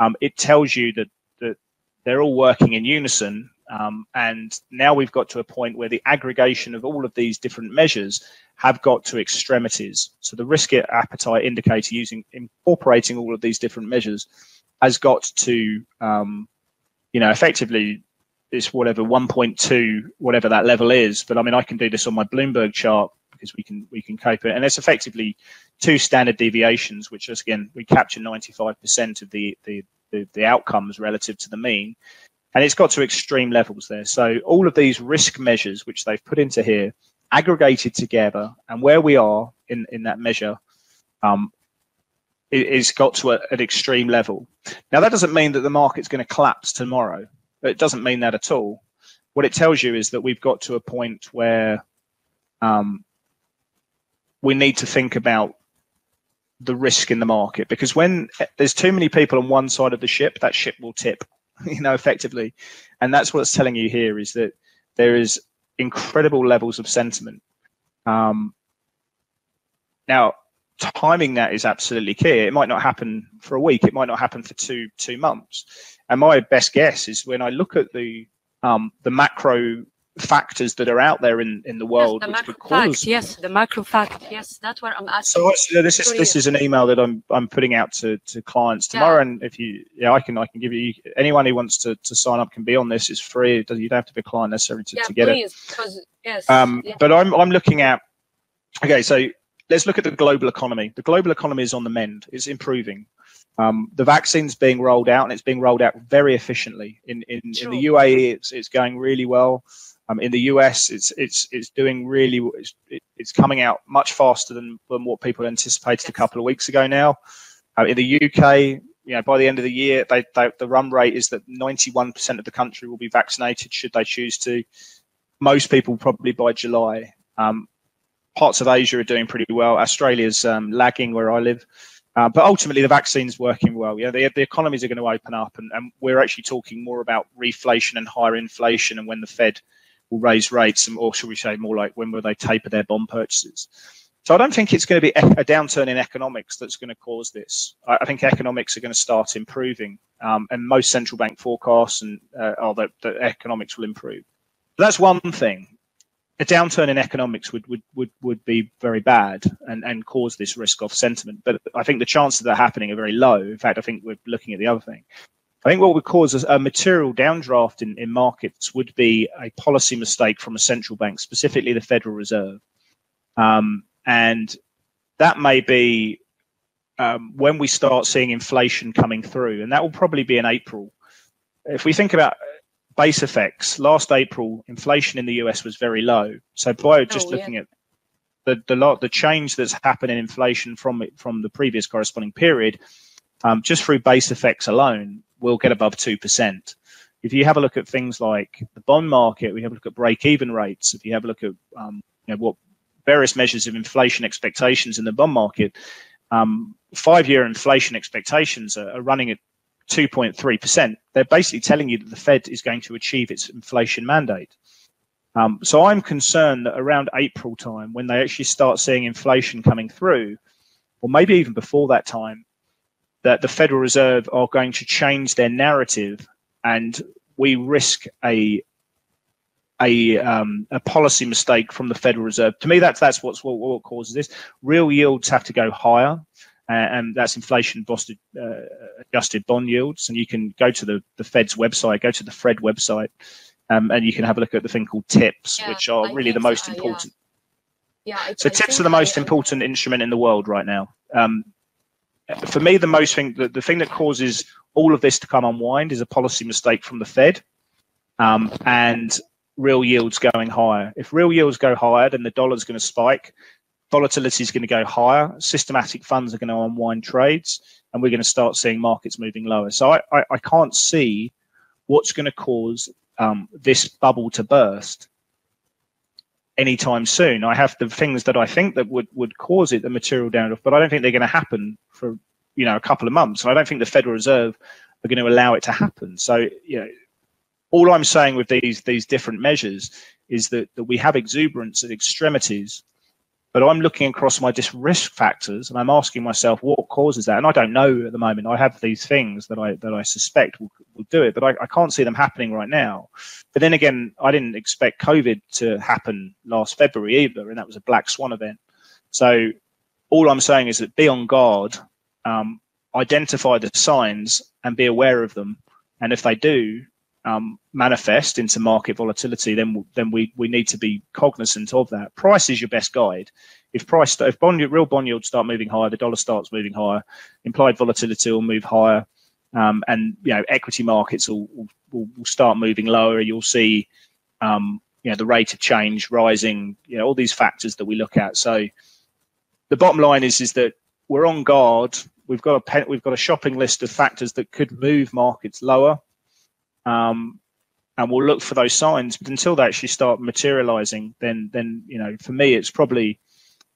um, it tells you that, that they're all working in unison. Um, and now we've got to a point where the aggregation of all of these different measures have got to extremities. So the risk appetite indicator using incorporating all of these different measures has got to, um, you know, effectively it's whatever 1.2, whatever that level is. But I mean, I can do this on my Bloomberg chart because we can we can cope it, and it's effectively two standard deviations, which is again we capture 95% of the the the, the outcomes relative to the mean. and it's got to extreme levels there. So all of these risk measures which they've put into here, aggregated together, and where we are in in that measure, um, is got to a, an extreme level. Now that doesn't mean that the market's going to collapse tomorrow. It doesn't mean that at all. What it tells you is that we've got to a point where um, we need to think about the risk in the market because when there's too many people on one side of the ship, that ship will tip, [laughs] you know, effectively. And that's what it's telling you here is that there is incredible levels of sentiment. Um, now, timing that is absolutely key. It might not happen for a week. It might not happen for two two months. And my best guess is when I look at the um, the macro factors that are out there in, in the world. Yes, the macro fact, yes, the macro fact, yes, that's what I'm asking. So, this is this is an email that I'm I'm putting out to, to clients tomorrow, yeah. and if you yeah, I can I can give you anyone who wants to, to sign up can be on this. It's free. You don't have to be a client necessarily to, yeah, to get please, it. Yes. Um, yeah. but I'm I'm looking at okay, so let's look at the global economy. The global economy is on the mend. It's improving. Um, the vaccine's being rolled out, and it's being rolled out very efficiently. In in, in the UAE, it's it's going really well. Um, in the US, it's it's it's doing really it's, it's coming out much faster than, than what people anticipated a couple of weeks ago. Now, uh, in the UK, you know, by the end of the year, they, they, the run rate is that 91% of the country will be vaccinated should they choose to. Most people probably by July. Um, parts of Asia are doing pretty well. Australia's um, lagging where I live. Uh, but ultimately, the vaccine's working well. Yeah, the, the economies are going to open up, and, and we're actually talking more about reflation and higher inflation, and when the Fed will raise rates, and, or should we say more like when will they taper their bond purchases? So I don't think it's going to be a downturn in economics that's going to cause this. I, think economics are going to start improving, um, and most central bank forecasts and uh, are that, that economics will improve. But that's one thing a downturn in economics would, would, would, would be very bad and, and cause this risk off sentiment. But I think the chances of that happening are very low. In fact, I think we're looking at the other thing. I think what would cause a, material downdraft in, in markets would be a policy mistake from a central bank, specifically the Federal Reserve. Um, and that may be um, when we start seeing inflation coming through, and that will probably be in April. If we think about base effects, last April, inflation in the US was very low. So by oh, just oh, looking yeah. at the the the change that's happened in inflation from from the previous corresponding period, um, just through base effects alone, we'll get above two percent. If you have a look at things like the bond market, we have a look at break-even rates. If you have a look at um, you know, what various measures of inflation expectations in the bond market, um, five-year inflation expectations are, are running at 2.3%, they're basically telling you that the Fed is going to achieve its inflation mandate. Um, so I'm concerned that around April time, when they actually start seeing inflation coming through, or maybe even before that time, that the Federal Reserve are going to change their narrative, and we risk a a um, a policy mistake from the Federal Reserve. To me, that's that's what's what, what causes this. Real yields have to go higher uh, and that's inflation uh, adjusted bond yields. And you can go to the, the Fed's website, go to the Fred website, um, and you can have a look at the thing called TIPS, yeah, which are I really the most so, important. Yeah. yeah I, so I TIPS are the most important instrument in the world right now. Um, for me, the most thing, the, the thing that causes all of this to come unwind is a policy mistake from the Fed, um, and real yields going higher. If real yields go higher, then the dollar's going to spike volatility is going to go higher. Systematic funds are going to unwind trades, and we're going to start seeing markets moving lower. So I, I, I can't see what's going to cause um, this bubble to burst anytime soon. I have the things that I think that would, would cause it, the material down, but I don't think they're going to happen for you know a couple of months. And I don't think the Federal Reserve are going to allow it to happen. So you know, all I'm saying with these these different measures is that, that we have exuberance at extremities but I'm looking across my just risk factors and I'm asking myself what causes that. And I don't know at the moment. I have these things that I that I suspect will, will do it, but I, I can't see them happening right now. But then again, I didn't expect COVID to happen last February either, and that was a black swan event. So all I'm saying is that be on guard, um, identify the signs, and be aware of them. And if they do, um, manifest into market volatility, then then we we need to be cognizant of that. Price is your best guide. If price if bond real bond yields start moving higher, the dollar starts moving higher, implied volatility will move higher. um, and you know equity markets will, will, will start moving lower. You'll see um, you know the rate of change rising. You know all these factors that we look at. So the bottom line is is that we're on guard. We've got a pen, we've got a shopping list of factors that could move markets lower. Um, and we'll look for those signs. But until they actually start materializing, then then you know, for me, it's probably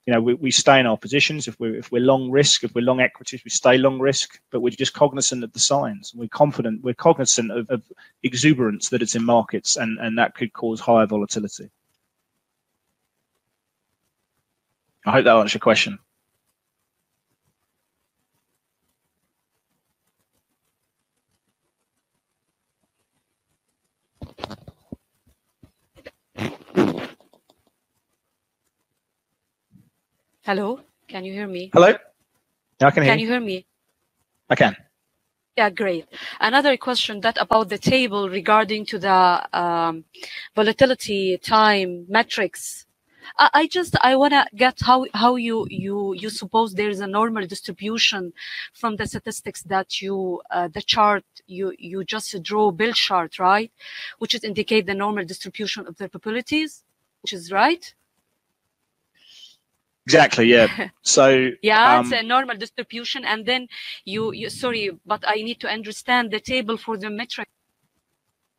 you know we, we stay in our positions. If we're if we're long risk, if we're long equities, we stay long risk. But we're just cognizant of the signs. We're confident. We're cognizant of, of exuberance that it's in markets, and and that could cause higher volatility. I hope that answers your question. Hello, can you hear me? Hello. I can hear. Can you hear me? I can. Yeah, great. Another question that about the table regarding to the um, volatility time metrics. I, I just I want to get how how you you you suppose there is a normal distribution from the statistics that you uh, the chart you you just draw bill chart right, which is indicate the normal distribution of the probabilities, which is right. Exactly. Yeah. [laughs] So yeah, um, it's a normal distribution, and then you you sorry, but I need to understand the table for the metric.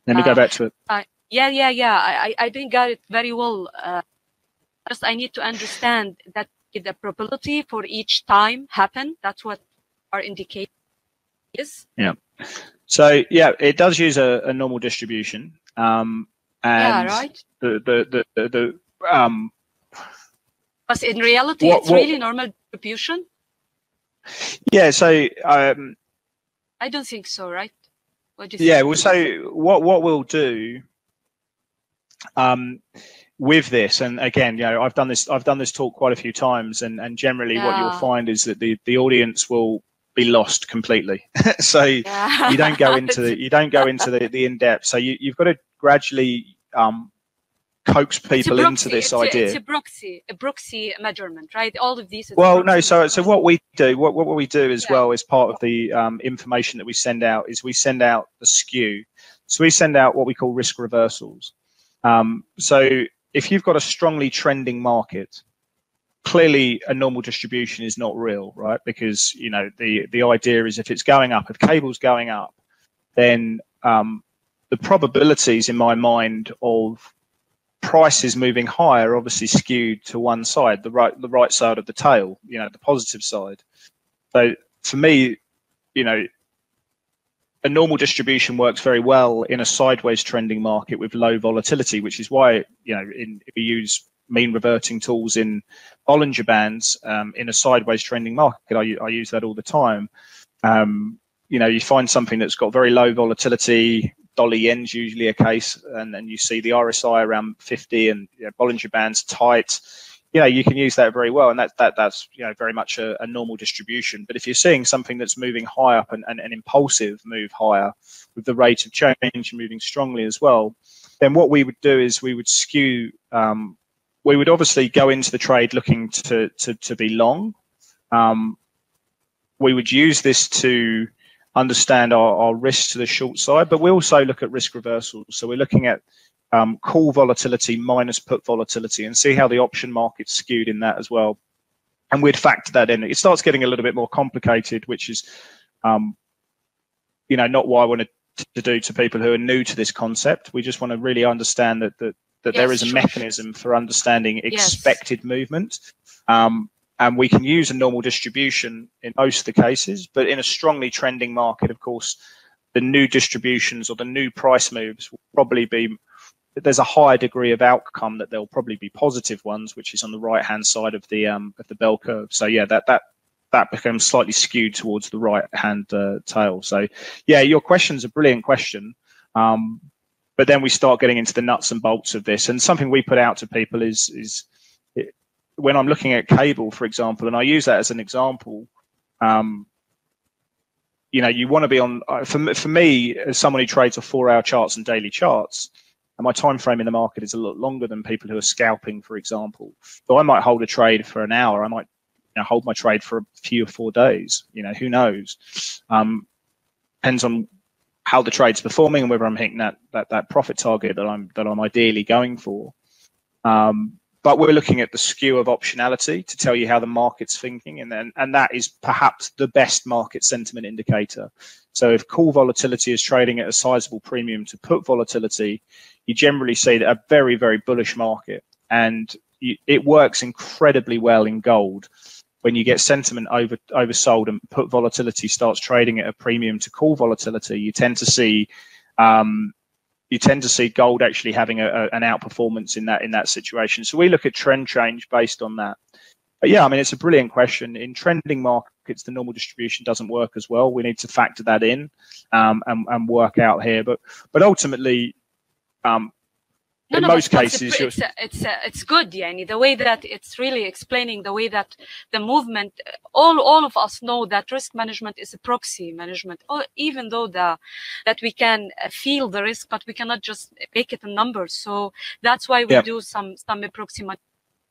let me uh, go back to it. Uh, yeah, yeah, yeah. I I didn't get it very well. Uh, just I need to understand that the probability for each time happen. That's what our indicator is. Yeah. So yeah, it does use a, a normal distribution. Um, Yeah, and right. the the the the, the um, But in reality, What- it's what- really normal distribution. yeah. So um, I don't think so, right? What do you yeah. think? Well, so what what we'll do um, with this, and again, you know, I've done this I've done this talk quite a few times, and and generally, what you'll find is that the the audience will be lost completely. [laughs] so Yeah. you don't go [laughs] into the you don't go into the, the in depth. So you you've got to gradually um, coax people into this it's a- idea. it's a proxy, a proxy measurement, right? All of these. Well, no. So, so what we do, what, what we do as Yeah. well as part of the um, information that we send out is we send out the skew. So we send out what we call risk reversals. Um, so if you've got a strongly trending market, clearly a normal distribution is not real, right? Because you know the the idea is if it's going up, if cable's going up, then um, the probabilities in my mind of prices moving higher obviously skewed to one side, the right the right side of the tail, you know, the positive side. So for me, you know, a normal distribution works very well in a sideways trending market with low volatility, which is why you know in, if we use mean reverting tools in Bollinger Bands um, in a sideways trending market. I, I use that all the time. Um, you know, you find something that's got very low volatility. Dollar yen's usually a case, and then you see the RSI around 50 and you know, Bollinger Bands tight. You know, you can use that very well, and that that that's you know very much a, a normal distribution. But if you're seeing something that's moving high up and, an impulsive move higher with the rate of change moving strongly as well, then what we would do is we would skew um, we would obviously go into the trade looking to to, to be long. Um, we would use this to understand our, our risk to the short side, but we also look at risk reversals. So we're looking at um, call volatility minus put volatility and see how the option market's skewed in that as well. And we'd factor that in. It starts getting a little bit more complicated, which is, um, you know, not what I wanted to do to people who are new to this concept. We just want to really understand that that that Yes, is a sure. mechanism for understanding Yes. expected movement. Um, and we can use a normal distribution in most of the cases, but in a strongly trending market, of course, the new distributions or the new price moves will probably be there's a higher degree of outcome that there'll probably be positive ones, which is on the right hand side of the um, of the bell curve. So yeah, that that that becomes slightly skewed towards the right hand uh, tail. So yeah, your question's a brilliant question. Um, but then we start getting into the nuts and bolts of this, and something we put out to people is is when I'm looking at cable, for example, and I use that as an example. Um, you know, you want to be on. uh, For for me, as someone who trades off four-hour charts and daily charts, and my time frame in the market is a lot longer than people who are scalping, for example. So I might hold a trade for an hour. I might you know, hold my trade for a few or four days. You know, who knows? Um, depends on how the trade's performing and whether I'm hitting that that, that profit target that I'm that I'm ideally going for. Um, but we're looking at the skew of optionality to tell you how the market's thinking, and then and that is perhaps the best market sentiment indicator. So if call volatility is trading at a sizable premium to put volatility, you generally see that a very very bullish market, and you, it works incredibly well in gold when you get sentiment over oversold and put volatility starts trading at a premium to call volatility. You tend to see um, you tend to see gold actually having a, a, an outperformance in that in that situation. So we look at trend change based on that. But yeah, I mean it's a brilliant question. In trending markets, the normal distribution doesn't work as well. We need to factor that in um, and, and work out here. But but ultimately, um, no, in no, most cases, it's it's, it's, it's good, Yani. The way that it's really explaining the way that the movement, all all of us know that risk management is a proxy management. Or even though the that we can uh, feel the risk, but we cannot just make it in numbers. So that's why we yep. do some some approximate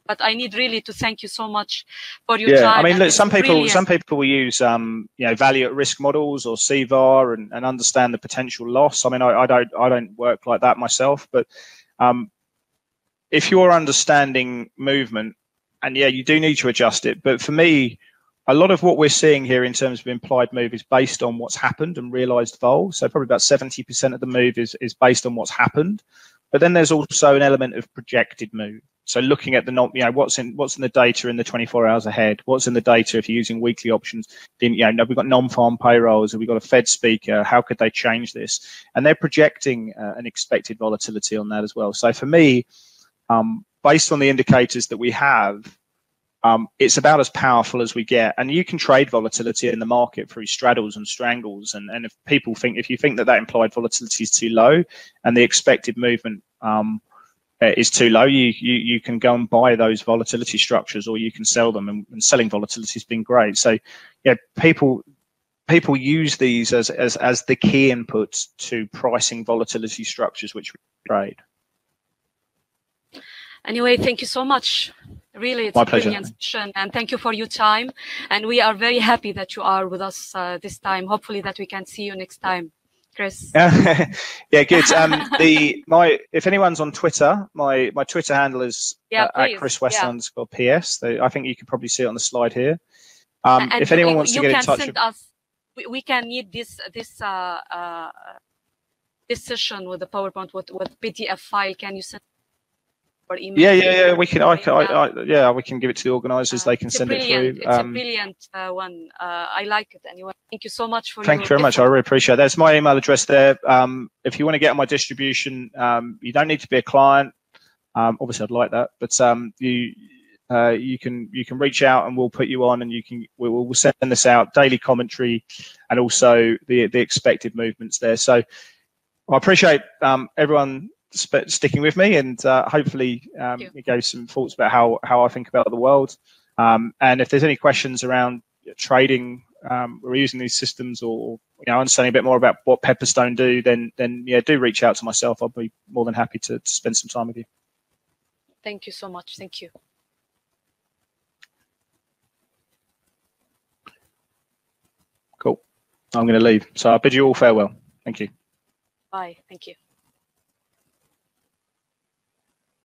but I need really to thank you so much for your yeah, time. I mean, look, some people brilliant. some people will use um, you know value at risk models or CVAR and, and understand the potential loss. I mean, I, I don't I don't work like that myself, but um, if you're understanding movement, and yeah, you do need to adjust it. But for me, a lot of what we're seeing here in terms of implied move is based on what's happened and realized vol. So probably about 70% of the move is, is based on what's happened. But then there's also an element of projected move. So looking at the not, you know, what's in what's in the data in the 24 hours ahead, what's in the data if you're using weekly options. Then you know, we've got non-farm payrolls, Have we've got a Fed speaker. How could they change this? And they're projecting uh, an expected volatility on that as well. So for me, um, based on the indicators that we have, um, it's about as powerful as we get. And you can trade volatility in the market through straddles and strangles. And, and if people think, if you think that that implied volatility is too low and the expected movement um, uh, is too low, you, you you can go and buy those volatility structures, or you can sell them. And, and selling volatility has been great. So, yeah, people people use these as as as the key inputs to pricing volatility structures, which we trade. Anyway, thank you so much. Really, it's My a pleasure. brilliant session, and thank you for your time. And we are very happy that you are with us uh, this time. Hopefully, that we can see you next time. Chris. [laughs] yeah, good. Um, the my if anyone's on Twitter, my my Twitter handle is yeah, uh, at Chris West yeah. underscore PS. I think you can probably see it on the slide here. Um, if anyone wants to get in touch, with... us. We, we can need this this uh, uh, this session with the PowerPoint with with PDF file. Can you send or email? Yeah, yeah, yeah. We can. I, I, I, yeah, we can give it to the organisers. Uh, they can send it through. It's um, a brilliant uh, one. Uh, I like it anyway. Thank you so much for. Thank you very much. I really appreciate that. There's my email address there. Um, if you want to get on my distribution, um, you don't need to be a client. Um, obviously, I'd like that, but um, you. Uh, you can you can reach out and we'll put you on and you can we'll, we'll send this out daily commentary and also the the expected movements there so I appreciate um, everyone sp- sticking with me, and uh, hopefully um, it gave some thoughts about how how I think about the world. Um, and if there's any questions around trading um, or using these systems, or you know, understanding a bit more about what Pepperstone do, then then yeah, do reach out to myself. I'll be more than happy to, to spend some time with you. Thank you so much. Thank you. Cool. I'm going to leave. So I bid you all farewell. Thank you. Bye. Thank you.